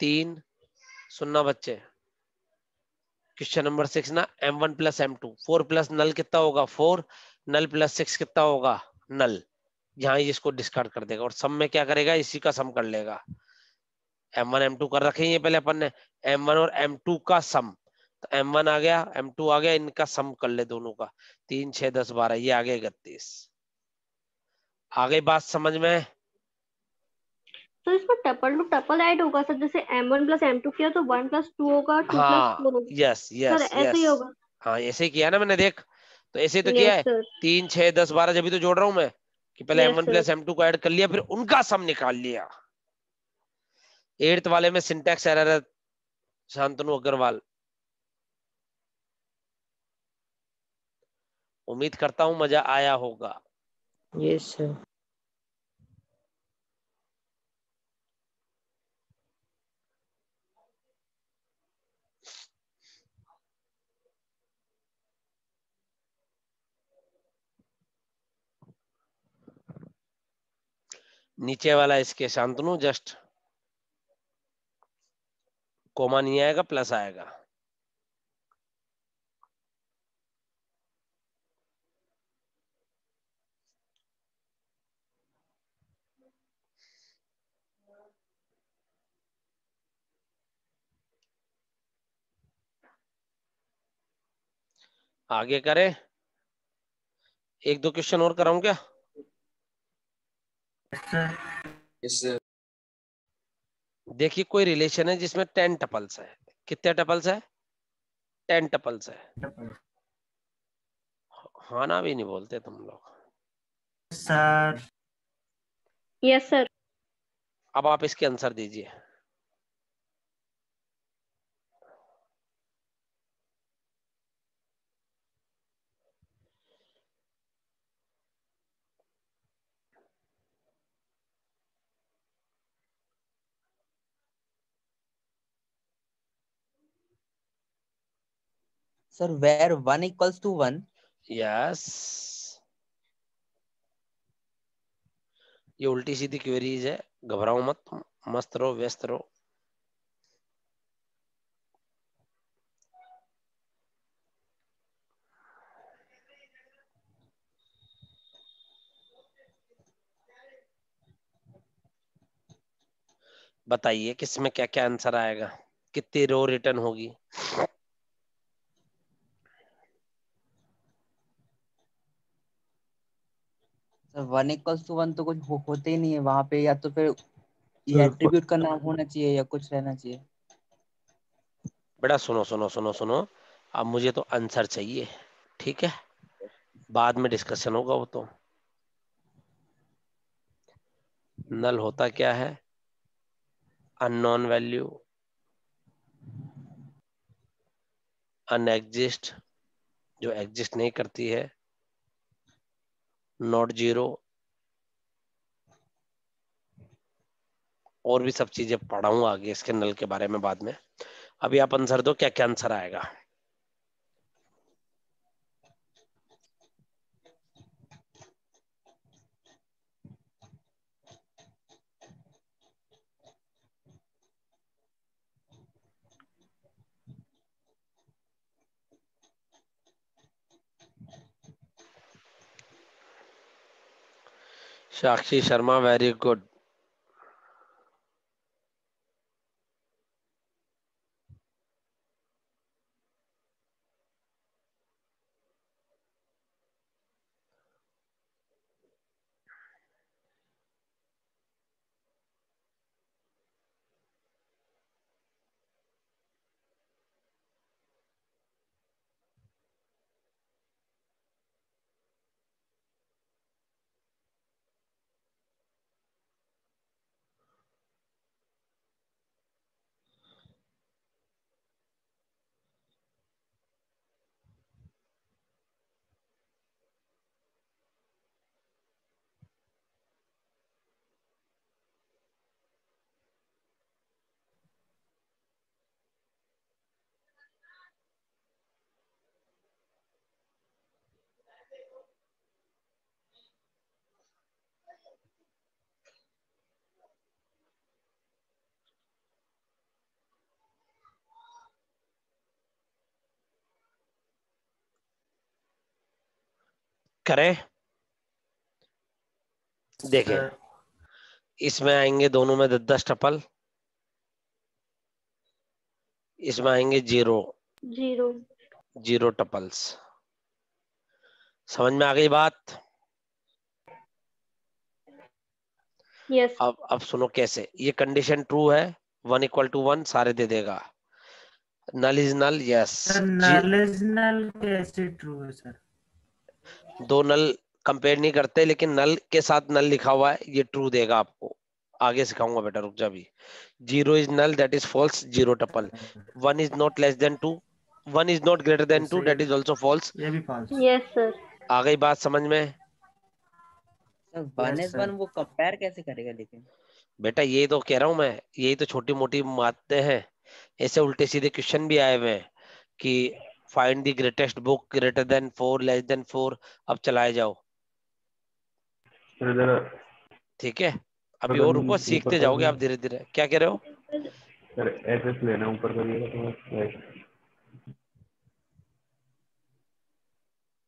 तीन, सुनना बच्चे। क्वेश्चन नंबर सिक्स ना M one plus M two four plus null कितना होगा? फोर। नल प्लस सिक्स कितना होगा? नल यहाँ इसको डिस्कार्ड कर देगा। और सम में क्या करेगा? इसी का सम कर लेगा। एम वन एम टू कर रखे हैं पहले अपन ने। एम वन और एम टू का सम तो एम वन आ गया एम टू आ गया, इनका सम कर ले दोनों का। तीन, छह, दस, बारह, ये आ गया इकतीस। आ गई बात समझ में? तो इसमें टपल टू टपल ऐड होगा सर जैसे M one plus M two किया तो वन प्लस टू होगा टू प्लस हाँ फोर होगा। यस सर यस ऐसे ही होगा। हाँ ऐसे ही किया ना मैंने देख। तो ऐसे ही तो किया है। यस तीन छह दस बारह जब भी तो जोड़ रहा हूँ मैं कि पहले M yes one plus M two को ऐड कर लिया फिर उनका सम निकाल लिया। एट्थ वाले में सिंटैक्स एरर है शांतनु अग्रवाल। उम्मीद करता हूँ मज़ा आया होगा। यस सर नीचे वाला इसके शांतनु जस्ट कोमा नहीं आएगा प्लस आएगा। आगे करें। एक दो क्वेश्चन और कराऊं क्या? देखिए कोई रिलेशन है जिसमें टेन टपल्स है। कितने टपल्स है? टेन टपल्स है। हाँ ना भी नहीं बोलते तुम लोग। सर यस सर अब आप इसके आंसर दीजिए। Sir where one equals to one yes ये उल्टी सीधी क्वेरीज है। घबराओ मत, मस्त रहो, व्यस्त रहो। बताइए किसमें क्या क्या आंसर आएगा? कितनी रो रिटर्न होगी? वन इक्वल्स टू वन तो कुछ हो, होते ही नहीं है वहाँ पे या तो फिर ये एट्रीब्यूट का नाम होना चाहिए या कुछ रहना चाहिए। बेटा सुनो सुनो सुनो सुनो अब मुझे तो आंसर चाहिए ठीक है? बाद में डिस्कशन होगा वो तो। नल होता क्या है? अननोन वैल्यू अनएग्जिस्ट जो एग्जिस्ट नहीं करती है नॉट ज़ीरो और भी सब चीज़ें पढ़ाऊँगा आगे इसके नल के बारे में बाद में। अभी आप आंसर दो क्या क्या आंसर आएगा? साक्षी शर्मा वेरी गुड करें। देखें इसमें आएँगे दोनों में दस दस टपल। इसमें आएँगे ज़ीरो। ज़ीरो। Zero tuples. समझ में आ गई बात? यस अब अब सुनो कैसे। ये कंडीशन ट्रू है। वन इक्वल टू वन सारे दे देगा। Null is null yes null is null कैसे ट्रू है सर दो नल कंपेयर नहीं करते लेकिन नल के साथ नल लिखा हुआ है ये ट्रू देगा आपको। आगे सिखाऊँगा बेटा रुक जा भी zero is null that is false zero tuple one is not less than two one is not greater than two that is also false ये भी फॉल्स यस सर आ गई बात समझ में? वन इज़ वन वो कंपेयर कैसे करेगा लेकिन? बेटा ये तो कह रहा हूँ मैं यही तो छोटी मोटी बातें हैं। ऐसे उल्टे सीधे क्वेश्चन भी आए हुए हैं कि find the greatest book greater than four less than four अब चलाए जाओ। ठीक है? अभी और रुको सीखते जाओगे आप धीरे धीरे क्या कह रहे हो? सर एस लेना ऊपर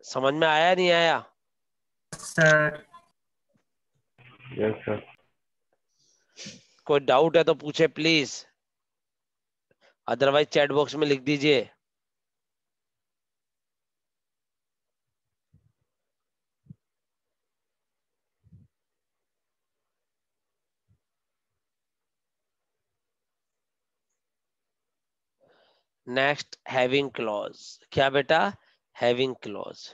समझ में आया नहीं आया? सर। यस सर कोई डाउट है तो पूछे प्लीज़ अदरवाइज़ चैट बॉक्स में लिख दीजिए। नेक्स्ट हैविंग क्लॉज क्या बेटा? Having clause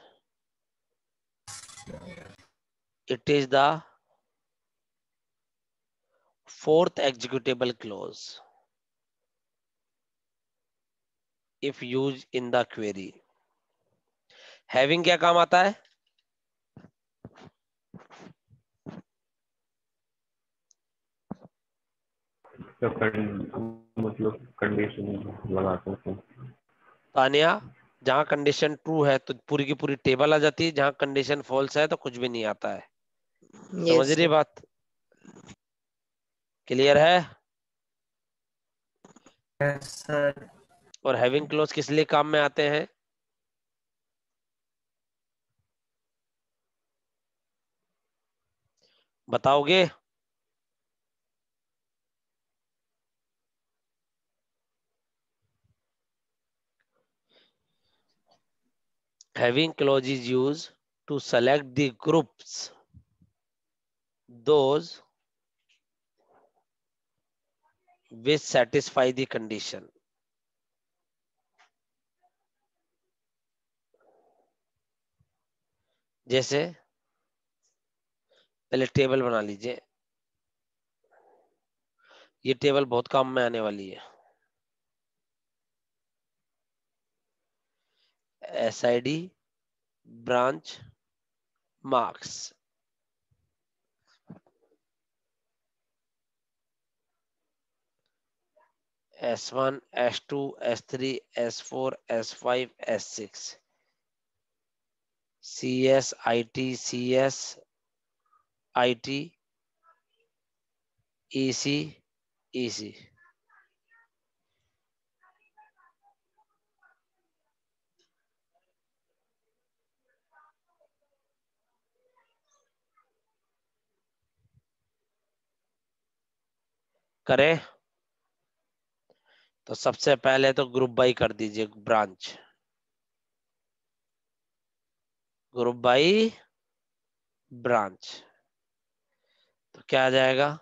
it is the fourth executable clause if use in the query having क्या काम आता है? करने मतलब कंडीशन लगाते हैं। तानिया जहाँ कंडीशन ट्रू है तो पूरी की पूरी टेबल आ जाती है। जहाँ कंडीशन फॉल्स है तो कुछ भी नहीं आता है। समझ रही बात? क्लियर है? सर और हैविंग क्लोज किस लिए काम में आते हैं? बताओगे? Having clause is used to select the groups those which satisfy the condition जैसे पहले टेबल बना लीजिए ये टेबल बहुत काम में आने वाली है SID branch marks. S1, S2, S3, S4, S5, S6. CS, IT, CS, IT, EC, EC. करें तो सबसे पहले तो ग्रुप बाई कर दीजिए ब्रांच ग्रुप बाई ब्रांच तो क्या आ जाएगा?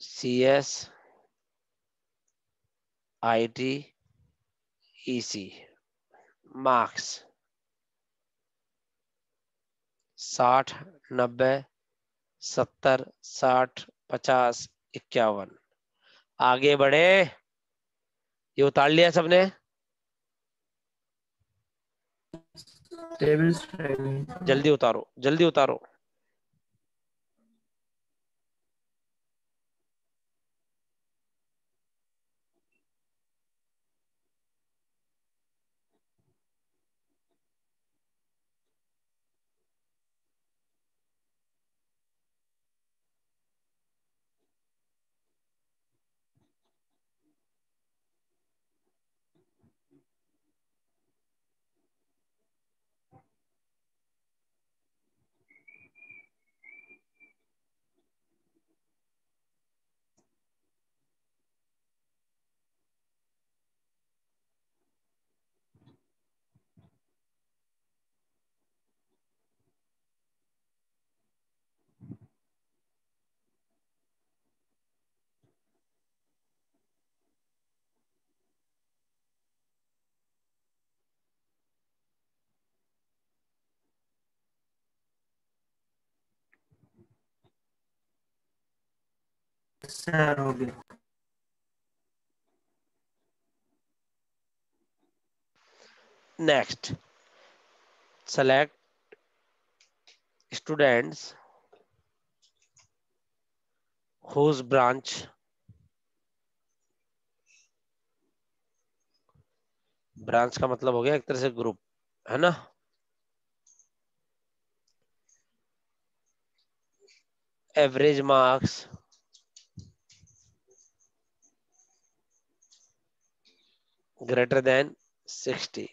C S I T E C marks. साठ नब्बे सत्तर साठ पचास इक्यावन। आगे बढ़े। ये उतार लिया सबने? जल्दी उतारो जल्दी उतारो। सर हो गया next. Select students whose branch branch का मतलब हो गया एक तरह से ग्रुप है ना? एवरेज मार्क्स greater than 60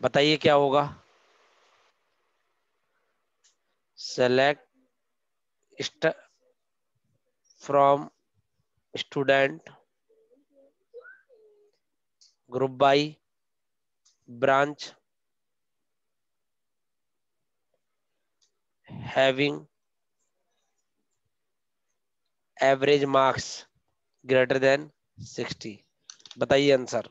बताइए क्या होगा? Select from student group by branch having average marks greater than 60 बताइए आंसर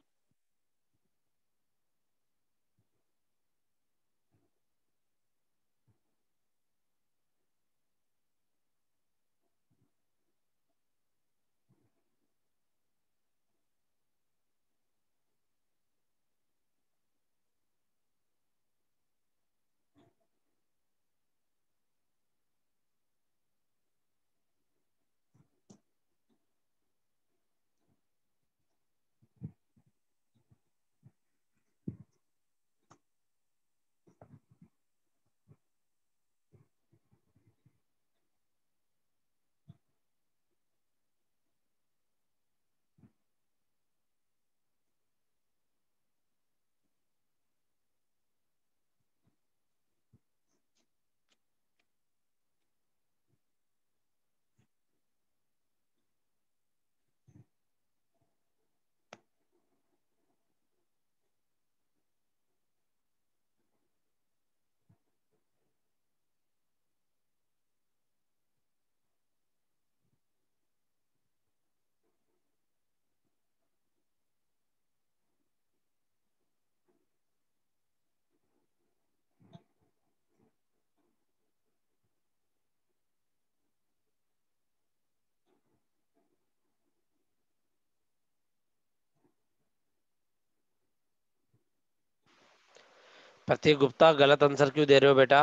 प्रतीक गुप्ता गलत आंसर क्यों दे रहे हो बेटा?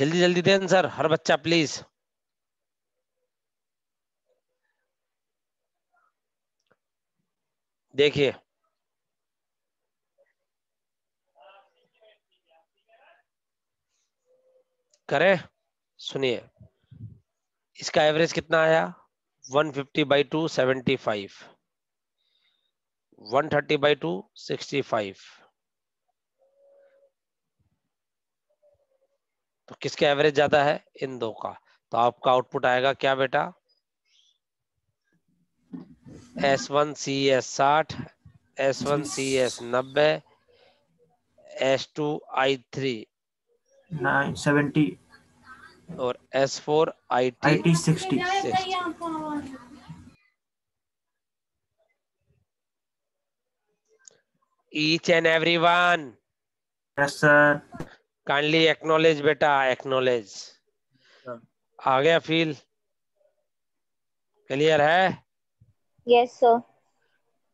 जल्दी जल्दी दें आंसर हर बच्चा प्लीज़ देखिए। करें, सुनिए। इसका एवरेज कितना आया? 150 fifty by two seventy five one thirty by two sixty five तो किसका एवरेज ज़्यादा है? इन दो का। तो आपका आउटपुट आएगा क्या बेटा? एस वन सी एस साठ एस वन सी एस नब्बे S two I three seventy और S four I T I T sixty each and everyone yes kindly acknowledge बेटा acknowledge. आ गया फील? क्लियर है? यस सर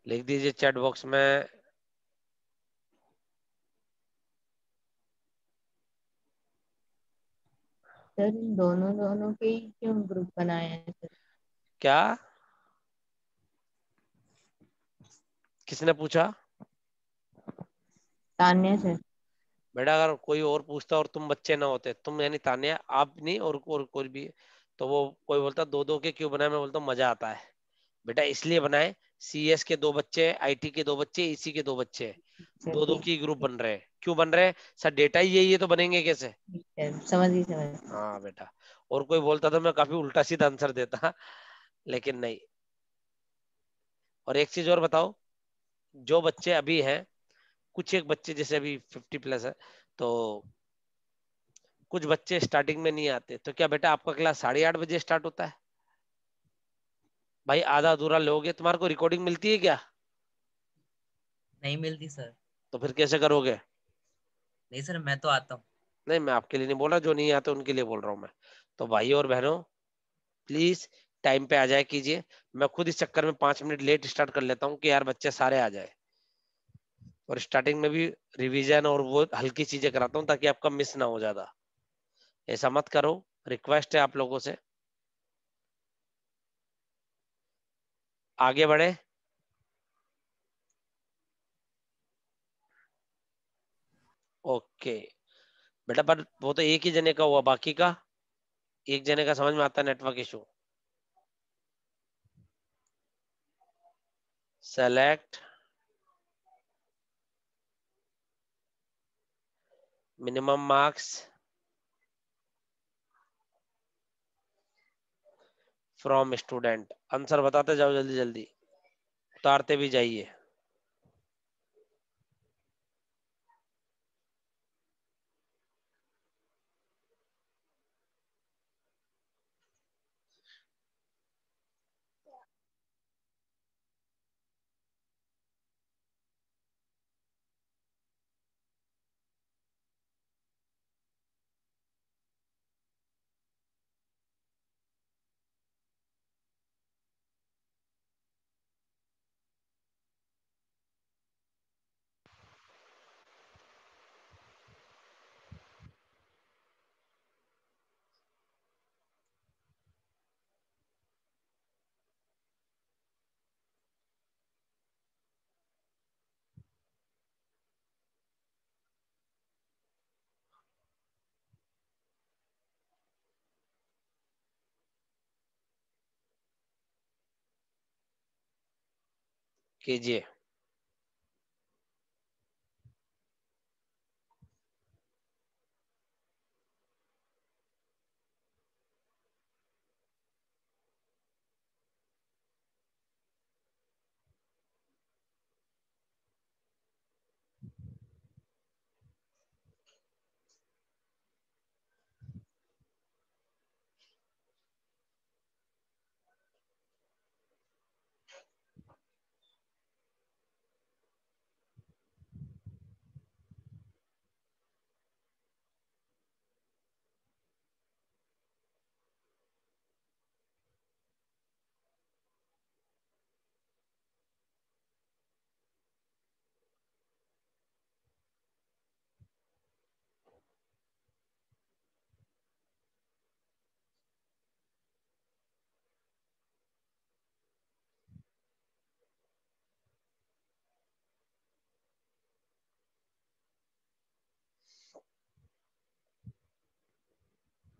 लिख दीजिए chat box में। सर दोनों दोनों के ही क्यों ग्रुप बनाए हैं सर क्या? किसने पूछा? तान्या सर बेटा अगर कोई और पूछता और तुम बच्चे ना होते तुम यानी तान्या आप नहीं और, और कोई भी तो वो कोई बोलता दो दो के क्यों बनाए? मैं बोलता हूँ मज़ा आता है। बेटा इसलिए बनाए सी एस के दो बच्चे आईटी के दो बच्चे इसी के दो बच्चे दो दो की ग्रुप बन रहे हैं। क्यों बन रहे हैं? सर डेटा ही यही है तो बनेंगे कैसे? समझ समझ हाँ बेटा और कोई बोलता तो मैं काफ़ी उल्टा सीधा आंसर देता लेकिन नहीं। और एक चीज़ और बताओ जो बच्चे अभी हैं कुछ एक बच्चे जैसे अभी फिफ्टी प्लस है तो कुछ बच्चे स्टार्टिंग में नहीं आते तो क्या बेटा आपका क्लास साढ़े आठ बजे स्टार्ट होता है? भाई आधा अधूरा लोगे तुम्हारे को रिकॉर्डिंग मिलती है क्या? नहीं मिलती सर तो फिर कैसे करोगे? नहीं सर मैं तो आता हूँ। नहीं मैं आपके लिए नहीं बोल रहा जो नहीं आते उनके लिए बोल रहा हूँ मैं। तो भाई और बहनों प्लीज़ टाइम पे आ जाए कीजिए। मैं खुद इस चक्कर में पाँच मिनट लेट स्टार्ट कर लेता हूँ कि यार बच्चे सारे आ जाए। और स्टार्टिंग में भी रिवीजन और वो हल्की चीज़ें कराता हूँ ताकि आपका मिस ना हो ज़्यादा। ऐसा मत करो रिक्वेस्ट है आप लोगों से। आगे बढ़े। ओके बेटा, पर वो तो एक ही जने का हुआ, बाकी का? एक जने का समझ में आता है network issue select minimum marks from student answer बताते जाओ जल्दी जल्दी उतारते भी जाइए। कीजिए।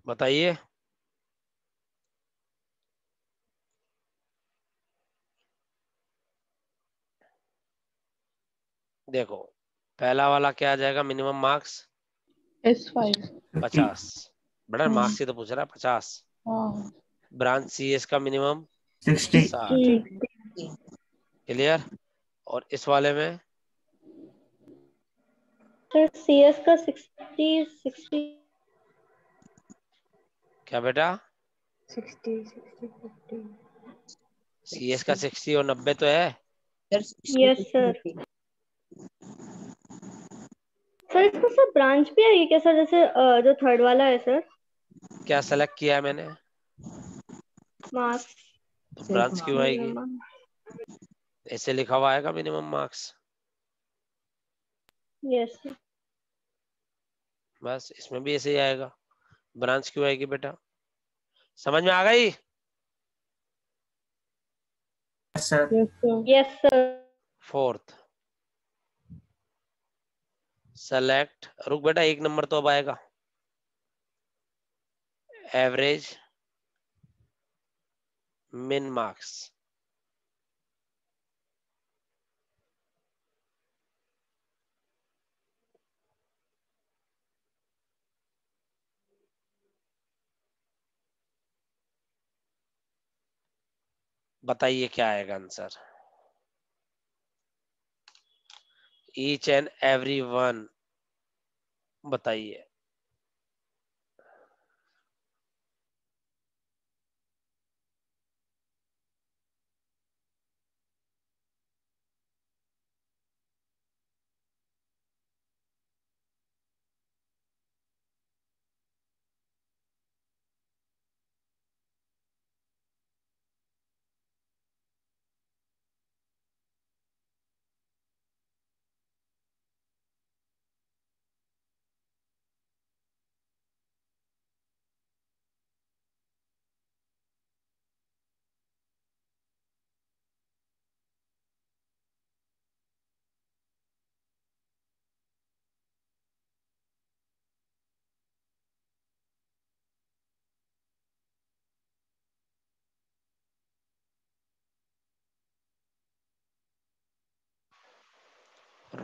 बताइए। देखो पहला वाला क्या आ जाएगा? मिनिमम मार्क्स एस फाइव पचास। बड़ा। मार्क्स ही तो पूछ रहा है पचास। हाँ। ब्रांच सी एस का मिनिमम सिक्सटी क्लियर और इस वाले में? सर सी एस का सिक्सटी सिक्सटी क्या बेटा? सी एस का सिक्सटी और नब्बे तो है। यस सर सर इसमें सर ब्रांच भी आएगी क्या सर जैसे जो थर्ड वाला है सर क्या सेलेक्ट किया है मैंने? मार्क्स तो ब्रांच क्यों आएगी? ऐसे लिखा हुआ आएगा मिनिमम मार्क्स यस बस इसमें भी ऐसे ही आएगा। ब्रांच क्यों आएगी बेटा? समझ में आ गई? Yes sir yes sir fourth select रुक बेटा एक नंबर तो अब आएगा। एवरेज मिन मार्क्स बताइए क्या आएगा answer? Each and every one बताइए।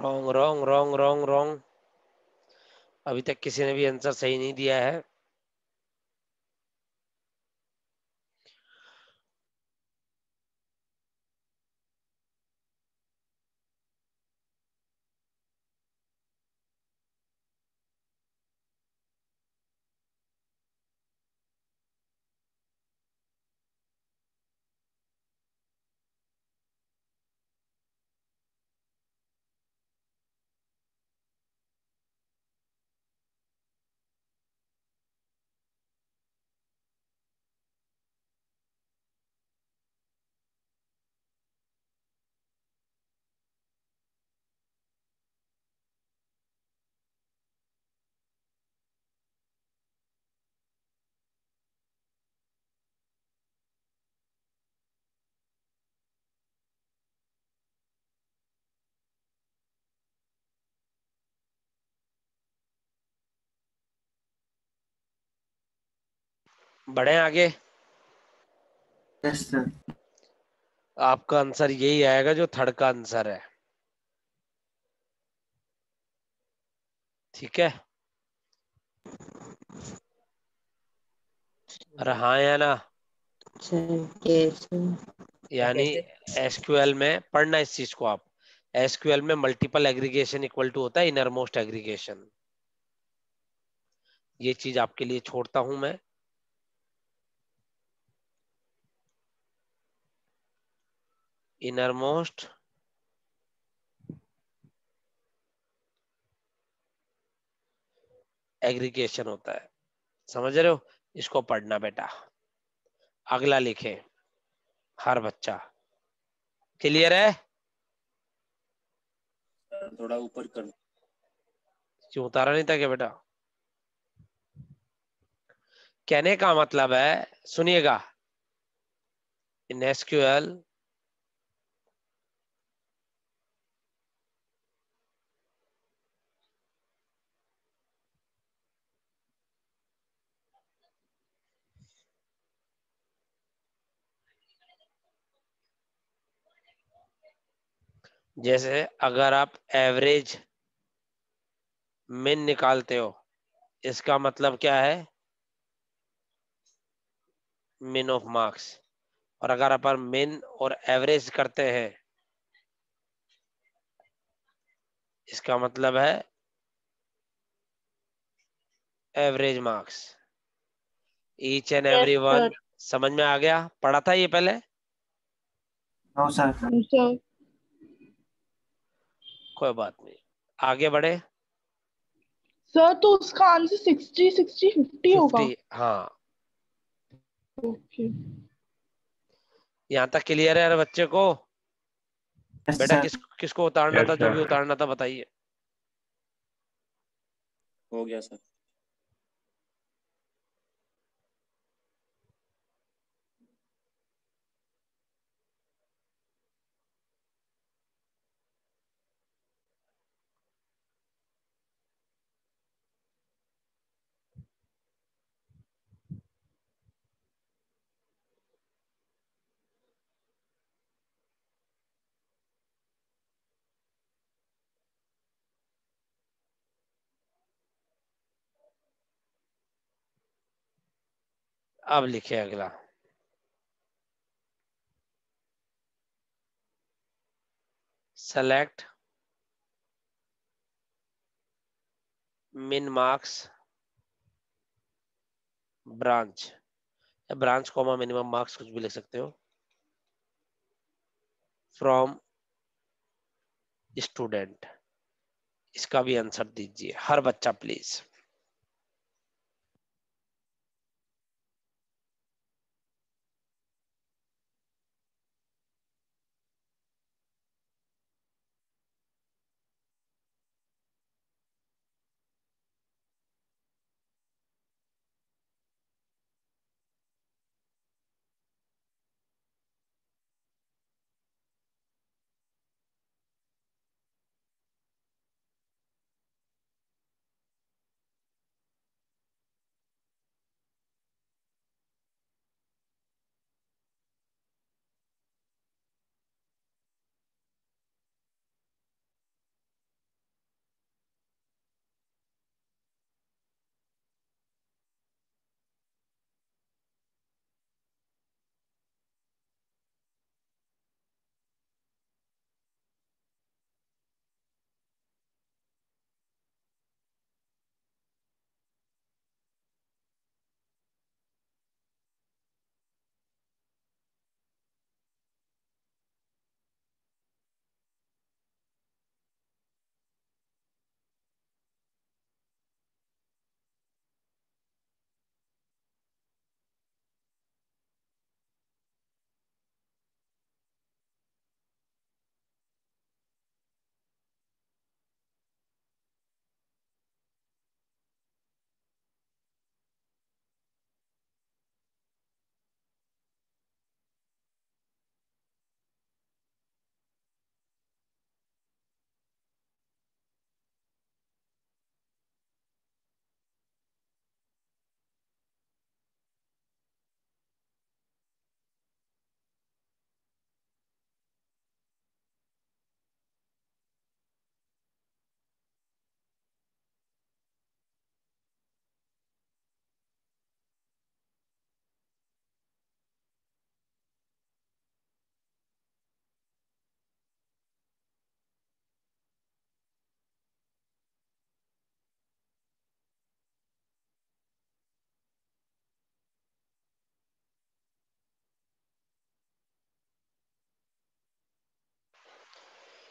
Wrong wrong wrong wrong wrong. अभी तक किसी ने भी आंसर सही नहीं दिया है। बढ़े आगे। यस सर आपका आंसर यही आएगा जो थर्ड का आंसर है। ठीक है? अरे हाँ या ना? यानी एसक्यूएल में पढ़ना इस चीज़ को आप। एसक्यूएल में मल्टीपल एग्रीगेशन इक्वल टू होता है इनर मोस्ट एग्रीगेशन ये चीज़ आपके लिए छोड़ता हूँ मैं। Innermost एग्रीगेशन होता है। समझ रहे हो? इसको पढ़ना बेटा। अगला लिखे। हर बच्चा। क्लियर है? थोड़ा ऊपर कर। क्यों उतारा नहीं था क्या बेटा? कहने का मतलब है सुनिएगा। इन एसक्यूएल जैसे अगर आप एवरेज मिन निकालते हो इसका मतलब क्या है? मिन ऑफ़ मार्क्स और अगर अपन मिन और एवरेज करते हैं इसका मतलब है average marks each and every one समझ में आ गया? पढ़ा था ये पहले? नो सर सर कोई बात नहीं। आगे बढ़े। सर तो उसका आंसर सिक्सटी सिक्सटी फिफ्टी होगा। हाँ। Okay. यहाँ तक क्लियर है यार बच्चे को? Yes, बेटा किस किसको उतारना Yes, था जो भी उतारना था बताइए। हो गया सर अब लिखे अगला। Select min marks branch या ब्रांच कॉमा मिनिमम मार्क्स कुछ भी लिख सकते हो। फ्रॉम स्टूडेंट इसका भी आंसर दीजिए। हर बच्चा प्लीज़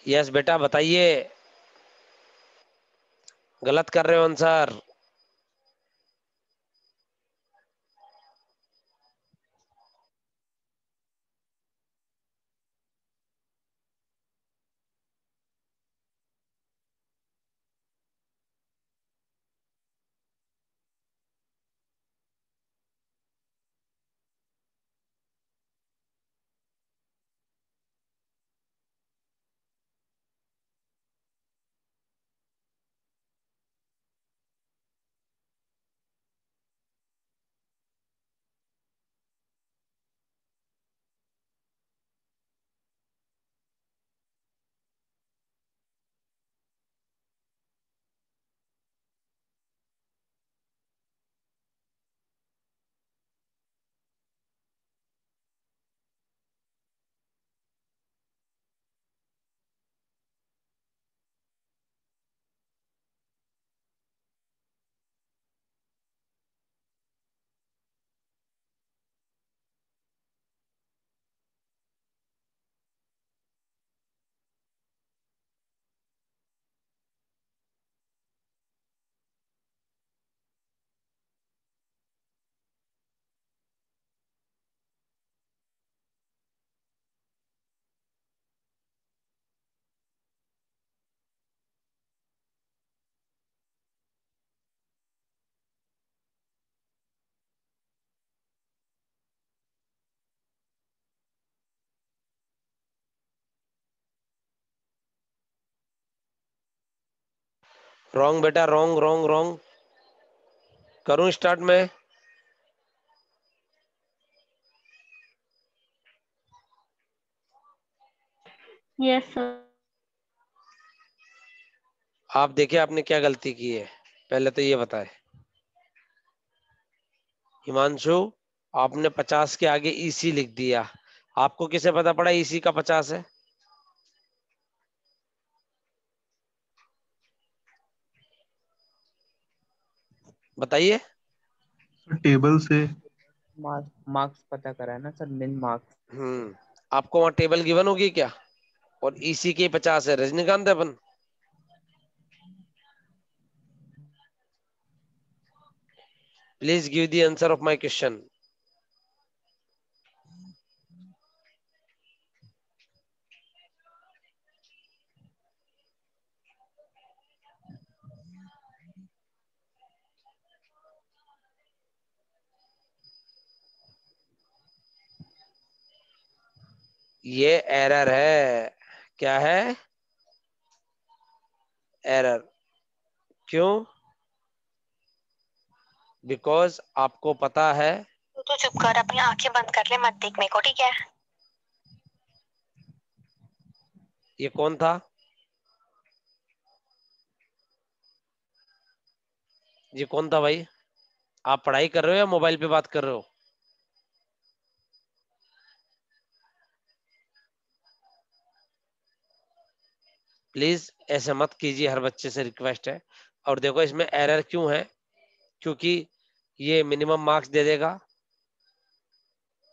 यस बेटा बताइए। गलत कर रहे हो आंसर रॉन्ग बेटा रॉन्ग रॉन्ग रॉन्ग करूँ स्टार्ट में? यस सर आप देखिए आपने क्या गलती की है। पहले तो ये बताए। हिमांशु आपने पचास के आगे ईसी लिख दिया। आपको किसे पता पड़ा ईसी का पचास है? बताइए। टेबल से। मार्क्स पता करा है ना सर मिन मार्क्स हम्म आपको वहाँ टेबल गिवन होगी क्या? और इसी के पचास है रजनीकांत अपन? Please give the answer of my question ये एरर है। क्या है? एरर। क्यों? बिकॉज़ आपको पता है। तू तो चुप कर अपनी आँखें बंद कर ले मत देख मेरे को ठीक है? ये कौन था? ये कौन था भाई? आप पढ़ाई कर रहे हो या मोबाइल पे बात कर रहे हो? प्लीज़ ऐसे मत कीजिए, हर बच्चे से रिक्वेस्ट है। और देखो, इसमें एरर क्यों है? क्योंकि ये मिनिमम मार्क्स दे देगा।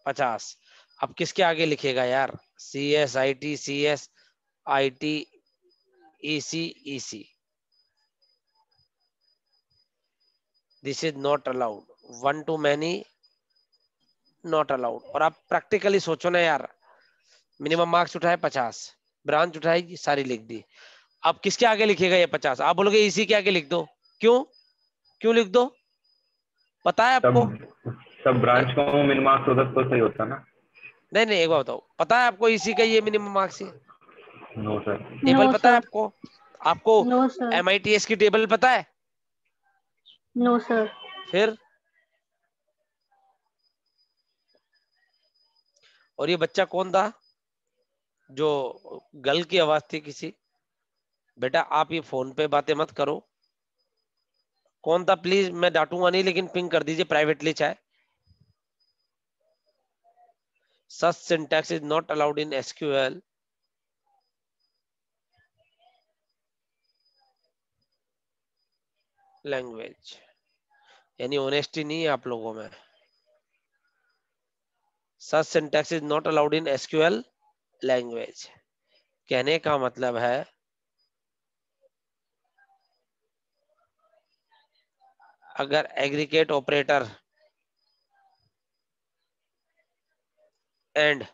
पचास। अब किसके आगे लिखेगा यार? C S I T C S I T E C E C this is not allowed one to many not allowed और आप प्रैक्टिकली सोचो ना यार। मिनिमम मार्क्स उठाए पचास। ब्रांच उठाएगी सारी लिख दी। अब किसके आगे लिखेगा ये पचास? आप बोलोगे इसी के आगे लिख दो। क्यों? क्यों लिख दो? पता है आपको? सब ब्रांच का मिनिमम मार्क्स होता तो सही होता ना? नहीं नहीं एक बार बताओ। पता है आपको इसी का ये मिनिमम मार्क्स है? नो सर टेबल पता है. आपको? आपको नो सर एम की टेबल पता है? नो सर फिर? और ये बच्चा कौन था? जो गल की आवाज़ थी किसी, बेटा आप ये फ़ोन पे बातें मत करो। कौन था? प्लीज़ मैं डांटूँगा नहीं, लेकिन पिंग कर दीजिए प्राइवेटली चाहे। Such syntax is not allowed in sql language यानी ऑनेस्टी नहीं है आप लोगों में। Such syntax is not allowed in sql language कहने का मतलब है, अगर aggregate operator and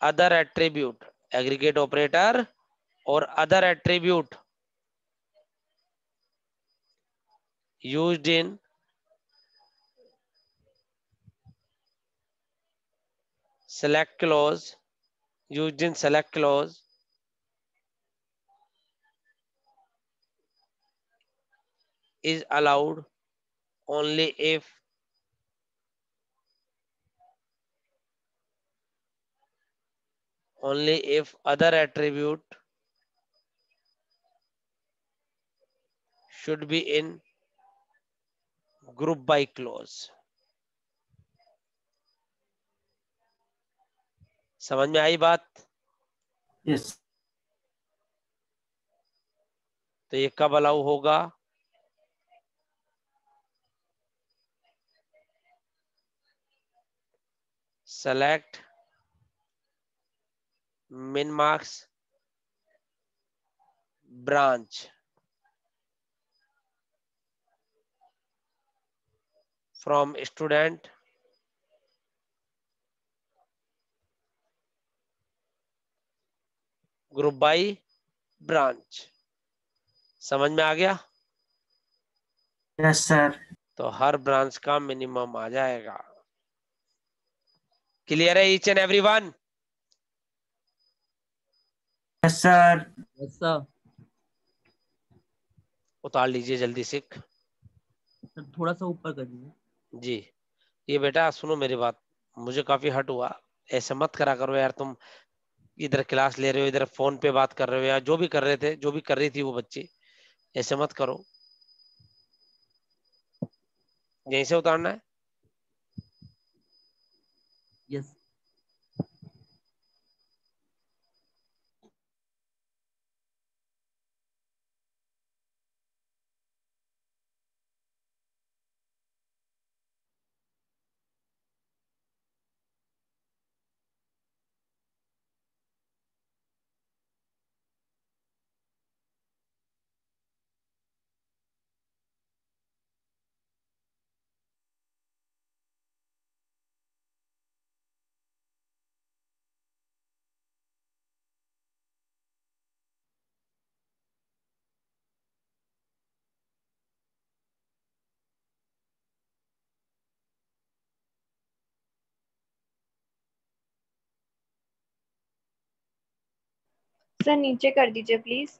other attribute aggregate operator और other attribute used in select clause used in select clause. Is allowed only if only if other attribute should be in group by clause समझ में आई बात? Yes. तो ये कब allow होगा? Select min marks branch from student group by branch. समझ में आ गया? यस सर तो हर ब्रांच का मिनिमम आ जाएगा। क्लियर है each and every one yes sir yes sir उतार लीजिए जल्दी से। सर थोड़ा सा ऊपर कर दीजिए। जी। ये बेटा सुनो मेरी बात। मुझे काफ़ी हट हुआ। ऐसे मत करा करो यार तुम। इधर क्लास ले रहे हो, इधर फ़ोन पे बात कर रहे हो, या जो भी कर रहे थे, जो भी कर रही थी वो बच्ची, ऐसे मत करो। यहीं से उतारना है यस सर नीचे कर दीजिए प्लीज़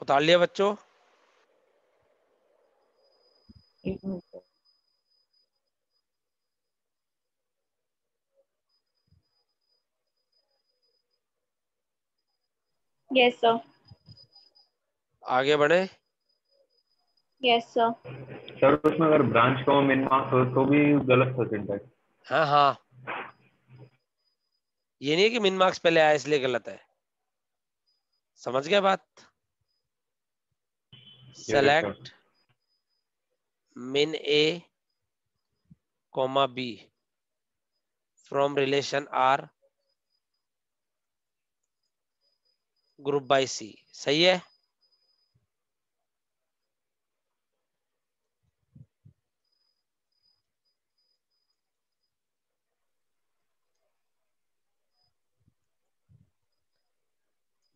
उतार लिया बच्चों। यस सर आगे बढ़े। यस सर सर उसमें अगर ब्रांच को मिन मार्क्स हो तो भी गलत था सिंटैक्स हाँ। हाँ ये नहीं कि मिन मार्क्स पहले आया इसलिए गलत है। समझ गया बात? Select min A comma B from relation r group by C. सही है?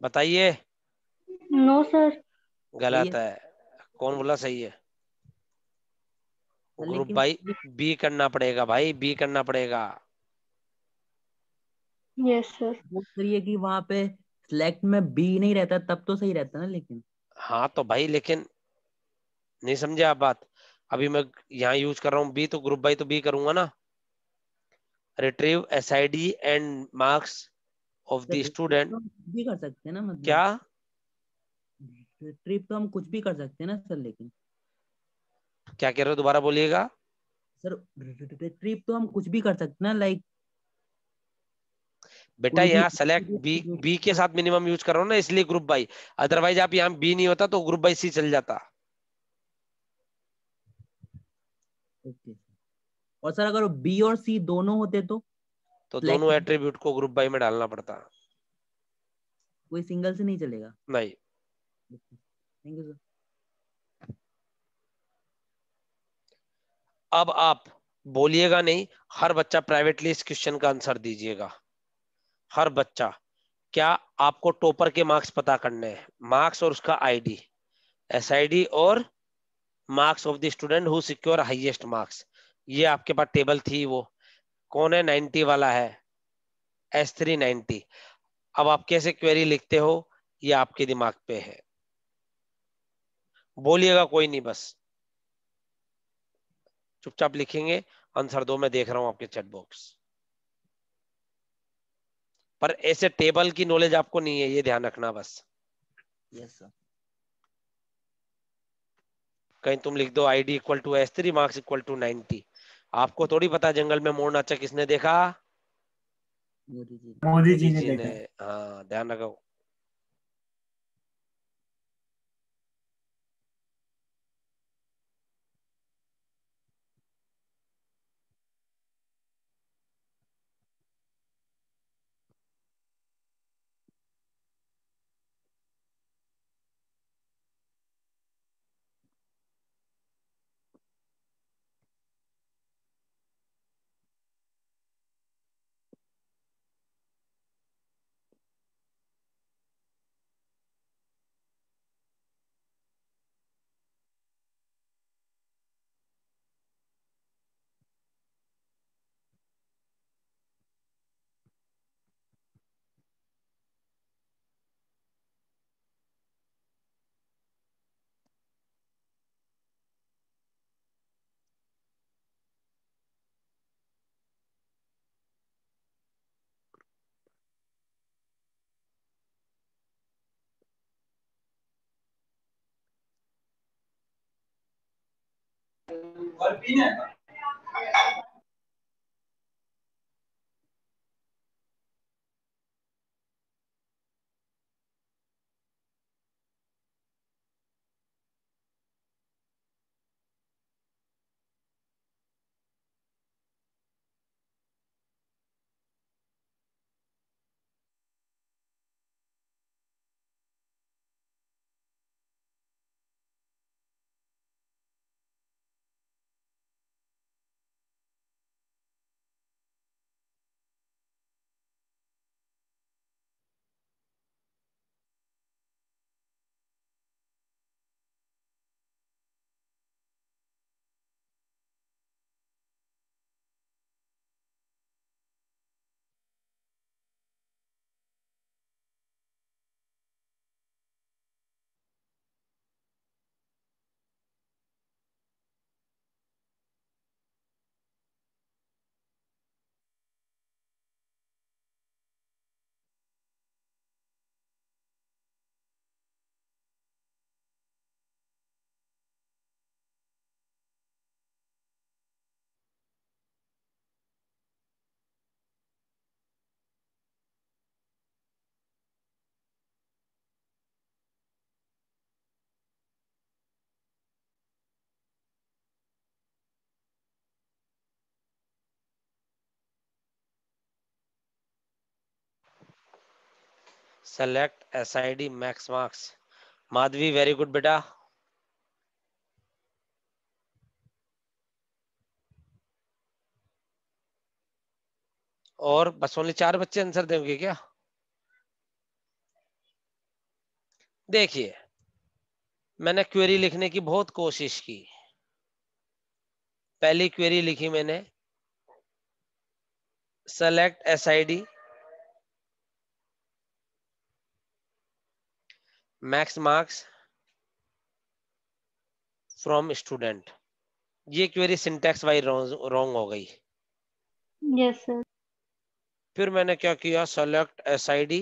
बताइए। नो सर गलत है। कौन बोला सही है? ग्रुप लेकिन बाई बी करना पड़ेगा भाई बी करना पड़ेगा। यस सर वो करिए कि वहाँ पे सिलेक्ट में बी नहीं रहता तब तो सही रहता ना लेकिन। हाँ तो भाई लेकिन नहीं समझे आप बात। अभी मैं यहाँ यूज़ कर रहा हूँ बी तो ग्रुप बाई तो बी करूँगा ना। Retrieve S I D and marks of the student भी कर सकते हैं ना मतलब। क्या? ट्रिप तो हम कुछ भी कर सकते हैं ना सर लेकिन। क्या कह रहे हो? दोबारा बोलिएगा। सर ट्रिप तो हम कुछ भी कर सकते हैं ना लाइक बेटा यहाँ सेलेक्ट बी बी के साथ मिनिमम यूज़ कर रहा हूँ ना इसलिए ग्रुप बाई अदरवाइज़ आप यहाँ बी नहीं होता तो ग्रुप बाई सी चल जाता। ओके और सर अगर बी और सी दोनों होते तो? तो दोनों एट्रीब्यूट को ग्रुप बाई में डालना पड़ता। कोई सिंगल से नहीं चलेगा? नहीं। थैंक यू सर अब आप बोलिएगा नहीं हर बच्चा प्राइवेटली इस क्वेश्चन का आंसर दीजिएगा। हर बच्चा, क्या आपको टॉपर के मार्क्स पता करने हैं? मार्क्स और उसका आईडी एसआईडी और marks of the student who secure highest marks. ये आपके पास टेबल थी वो। कौन है? 90 वाला है। एस थ्री नाइनटी अब आप कैसे क्वेरी लिखते हो? ये आपके दिमाग पे है। बोलिएगा कोई नहीं बस। चुपचाप लिखेंगे। आंसर दो, मैं देख रहा हूँ आपके चैट बॉक्स। पर ऐसे टेबल की नॉलेज आपको नहीं है ये ध्यान रखना बस। Yes, सर कहीं तुम लिख दो I D equal to S three marks equal to ninety आपको थोड़ी पता जंगल में मोर नाचा किसने देखा? मोदी जी मोदी जी ने देखा। हाँ ध्यान रखो। वर्ब इन है? Select SID max marks. Madhvi, very good, beta. और बस ओनली चार बच्चे आंसर देंगे क्या? देखिए, मैंने क्वेरी लिखने की बहुत कोशिश की। पहली क्वेरी लिखी मैंने। Select SID max marks from student ये क्वेरी सिंटेक्स वाइज रॉन्ग हो गई। यस सर फिर मैंने क्या किया? सेलेक्ट एसआईडी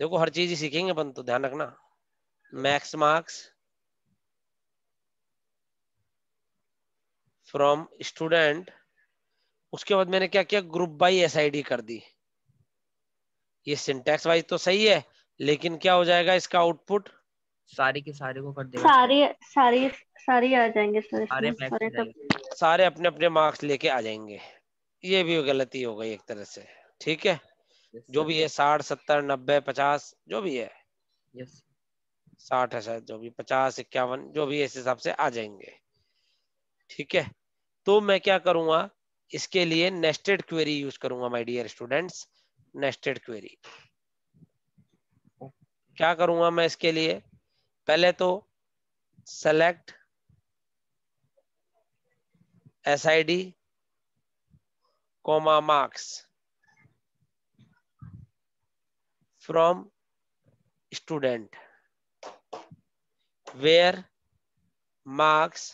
देखो हर चीज़ ही सीखेंगे अपन तो ध्यान रखना। मैक्स मार्क्स फ्रॉम स्टूडेंट उसके बाद मैंने क्या किया? ग्रुप बाई एसआईडी कर दी। ये सिंटेक्स वाइज तो सही है। लेकिन क्या हो जाएगा इसका आउटपुट सारे के सारे को कर देगा। सारे सारे सारे आ जाएँगे सर सारे सारे सारे अपने अपने मार्क्स लेके आ जाएँगे। ये भी गलती हो गई एक तरह से। ठीक है? जो भी है साठ सत्तर नब्बे पचास जो भी है। साठ है शायद जो भी पचास इक्यावन जो भी इस हिसाब से आ जाएँगे। ठीक है? तो मैं क्या करूँगा? इसके लिए नेस्टेड क्वेरी यूज़ करूँगा my dear students nested query क्या करूँगा मैं इसके लिए? पहले तो select S I D comma marks from student where marks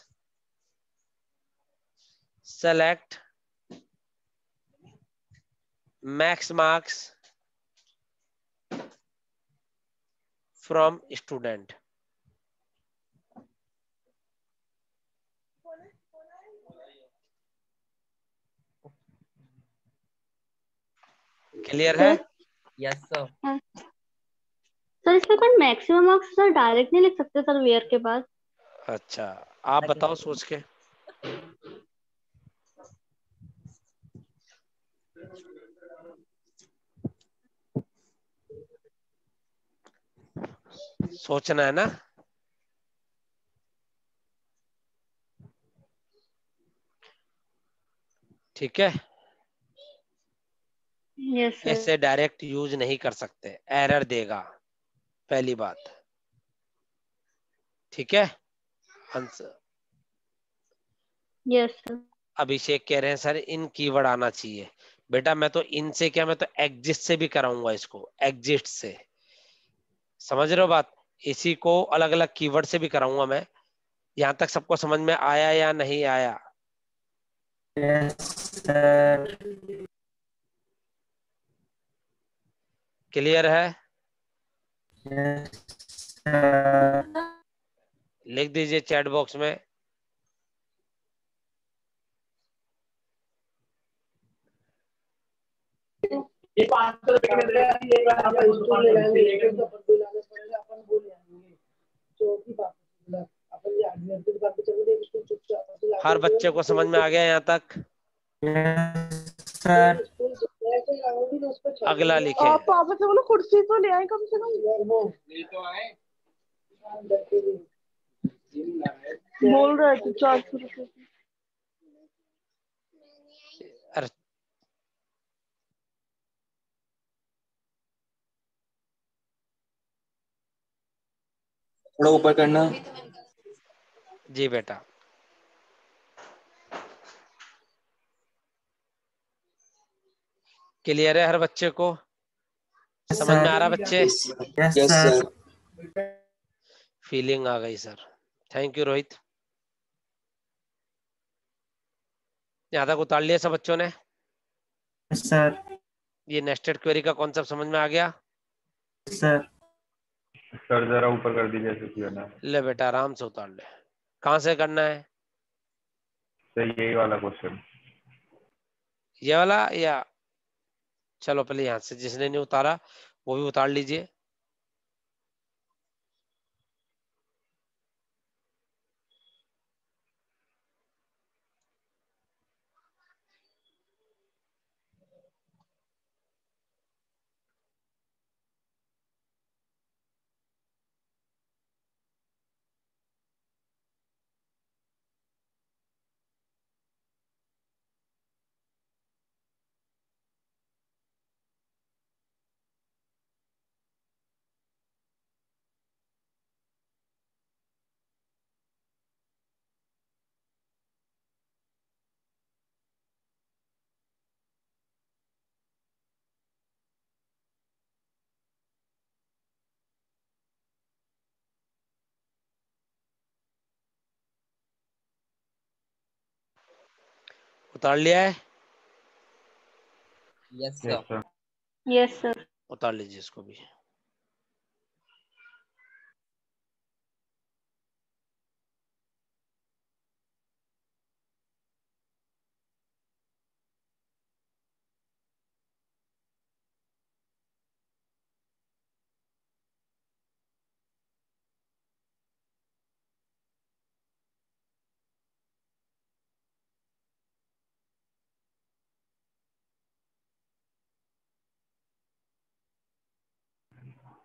select max marks from student. Clear है? यस सर सर इसमें कोई मैक्सिमम मार्क्स सर डायरेक्ट नहीं लिख सकते सर वेयर के बाद। अच्छा आप बताओ सोच के। सोचना है ना? ठीक है? यस सर ऐसे डायरेक्ट यूज़ नहीं कर सकते। एरर देगा। पहली बात। ठीक है? आंसर यस सर अभिषेक कह रहे हैं सर इन कीवर्ड आना चाहिए। बेटा मैं तो इनसे क्या मैं तो एग्जिस्ट से भी कराऊँगा इसको। एग्जिस्ट से। समझ रहे हो बात? इसी को अलग अलग कीवर्ड से भी कराऊँगा मैं। यहाँ तक सबको समझ में आया या नहीं आया? क्लियर yes, है? yes, लिख दीजिए चैट बॉक्स में। ये पाँच सौ हर बच्चे को समझ में आ गया यहाँ तक? सर अगला लिखे। आप पापा से बोलो, कुर्सी तो ले आए कम से कम। बोल रहे थे चार सौ रुपये थोड़ा ऊपर करना। जी बेटा। क्लियर है हर बच्चे को? समझ में आ रहा बच्चे? सर सर फीलिंग आ गई सर थैंक यू रोहित यहाँ तक उतार लिया सब बच्चों ने? सर ये नेस्टेड क्वेरी का कॉन्सेप्ट समझ में आ गया? सर सर जरा ऊपर कर दीजिए ऐसे ना? ले बेटा आराम से उतार ले। कहाँ से करना है? सर यही वाला क्वेश्चन ये वाला या? चलो पहले यहाँ से जिसने नहीं उतारा वो भी उतार लीजिए। उतार लिया है? यस सर यस सर उतार लीजिए इसको भी।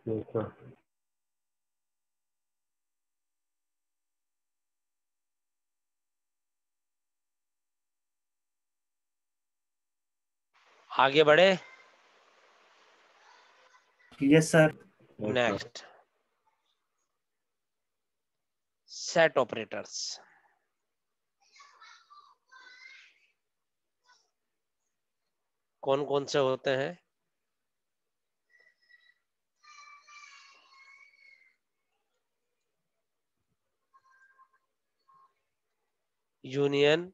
यस आगे बढ़े। Yes sir next set operators कौन कौन से होते हैं? Union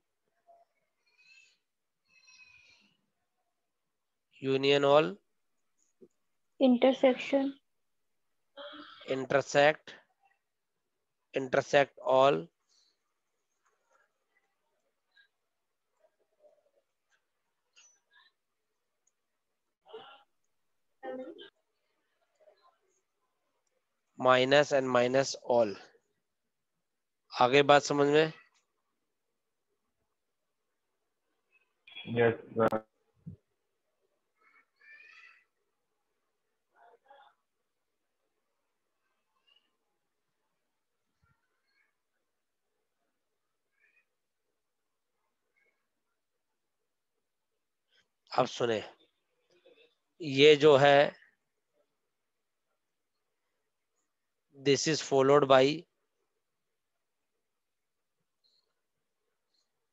union all intersection intersect intersect all minus and minus all. आगे बात समझ में? यस सर अब सुने। ये जो है this is followed by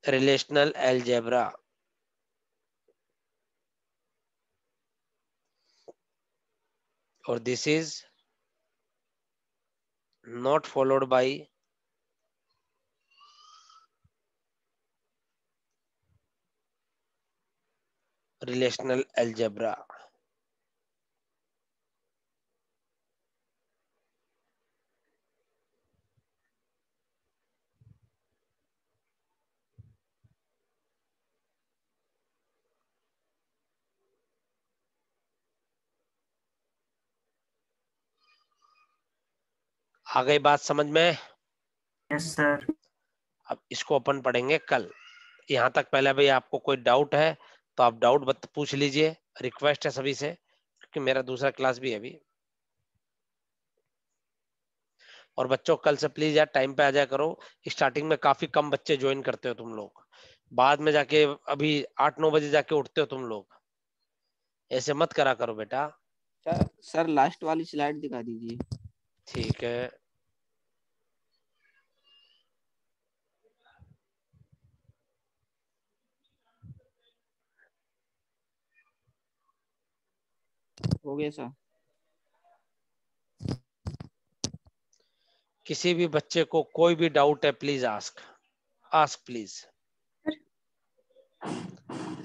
relational algebra or this is not followed by relational algebra. आ गई बात समझ में? यस सर अब इसको अपन पढ़ेंगे कल। यहाँ तक पहले भाई आपको कोई डाउट है तो आप डाउट बत पूछ लीजिए। रिक्वेस्ट है सभी से क्योंकि मेरा दूसरा क्लास भी है अभी। और बच्चों कल से प्लीज़ यार टाइम पे आ जाया करो। स्टार्टिंग में काफ़ी कम बच्चे ज्वाइन करते हो तुम लोग। बाद में जाके अभी आठ नौ बजे जाके उठते हो तुम लोग। ऐसे मत करा करो बेटा। सर सर लास्ट वाली स्लाइड दिखा दीजिए। ठीक है। हो गया सर किसी भी बच्चे को कोई भी डाउट है प्लीज़ आस्क आस्क प्लीज़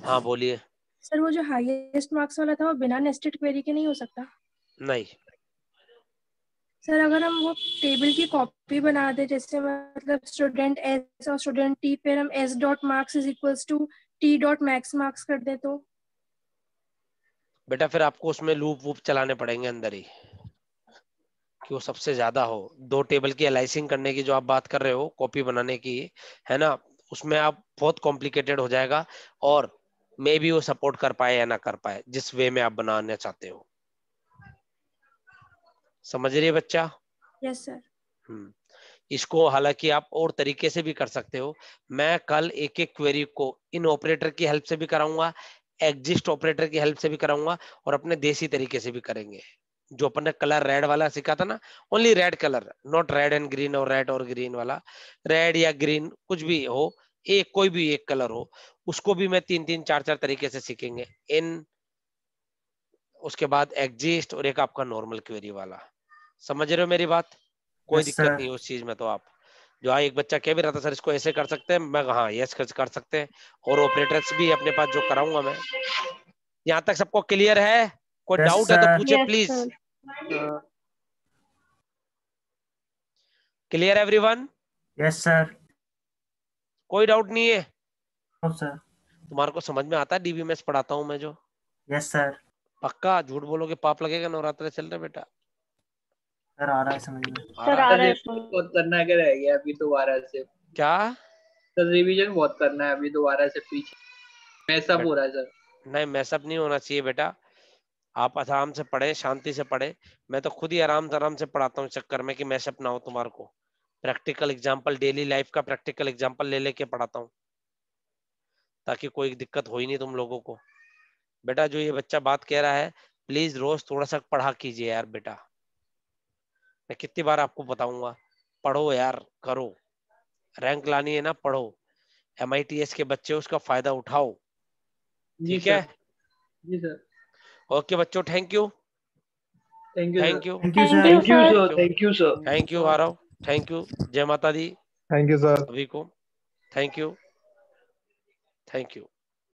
हाँ बोलिए। सर वो जो हाईएस्ट मार्क्स वाला था वो बिना नेस्टेड क्वेरी के नहीं हो सकता? नहीं। सर अगर हम वो टेबल की कॉपी बना दे जैसे मतलब स्टूडेंट एस और स्टूडेंट टी फिर हम S dot marks is equals to T dot max marks कर दे तो बेटा फिर आपको उसमें लूप वूप चलाने पड़ेंगे अंदर ही कि वो सबसे ज़्यादा हो। दो टेबल की एलाइसिंग करने की जो आप बात कर रहे हो कॉपी बनाने की है ना उसमें आप बहुत कॉम्प्लिकेटेड हो जाएगा और मे भी वो सपोर्ट कर पाए या ना कर पाए जिस वे में आप बनाना चाहते हो। समझ रही है बच्चा? यस सर हम्म इसको हालाँकि आप और तरीके से भी कर सकते हो। मैं कल एक एक क्वेरी को इन ऑपरेटर की हेल्प से भी कराऊँगा एग्जिस्ट ऑपरेटर की हेल्प से भी कराऊँगा और अपने देसी तरीके से भी करेंगे। जो अपन ने कलर रेड वाला सीखा था ना only red colour not red and green और रेड और ग्रीन वाला। रेड या ग्रीन कुछ भी हो एक कोई भी एक कलर हो उसको भी मैं तीन तीन चार चार तरीके से सीखेंगे। इन उसके बाद एग्जिस्ट और एक आपका नॉर्मल क्वेरी वाला। समझ रहे हो मेरी बात? कोई Yes, दिक्कत नहीं उस चीज़ में तो आप। जो हाँ एक बच्चा कह भी रहा था सर इसको ऐसे कर सकते हैं? मैं हाँ यस कर, कर सकते हैं। और ऑपरेटर्स भी अपने पास जो कराऊँगा मैं। यहाँ तक सबको क्लियर है? कोई Yes, डाउट है तो पूछे Yes, please. Clear everyone yes sir कोई डाउट नहीं है? सर तुम्हारे को समझ में आता है? डीबीएमएस पढ़ाता हूँ मैं जो। यस सर पक्का? झूठ बोलोगे पाप लगेगा नवरात्र चल रहे बेटा। सर आ रहा है समझ में। आ सर आ रहा है बहुत करना है रह गया अभी दोबारा से। क्या? सर रिवीजन बहुत करना है अभी दोबारा से पीछे। ऐसा हो रहा है सर। नहीं मैसअप नहीं होना चाहिए बेटा। आप आराम से पढ़े शांति से पढ़े। मैं तो खुद ही आराम आराम से पढ़ाता हूँ चक्कर में कि मैसअप ना हो तुम्हारे को। प्रैक्टिकल एग्ज़ाम्पल डेली लाइफ का प्रैक्टिकल एग्ज़ाम्पल ले लेके पढ़ाता हूँ। ताकि कोई दिक्कत हो ही नहीं तुम लोगों को। बेटा जो ये बच्चा बात कह रहा है प्लीज़ रोज थोड़ा सा पढ़ा कीजिए यार बेटा। मैं कितनी बार आपको बताऊँगा पढ़ो यार करो। रैंक लानी है ना पढ़ो। एमआईटीएस के बच्चे उसका फ़ायदा उठाओ। ठीक है? जी सर। ओके बच्चों thank you thank you thank you thank you sir thank you sir. Sir thank you sir thank you Aarav thank you जय माता दी थैंक यू सर सभी को। Thank you thank you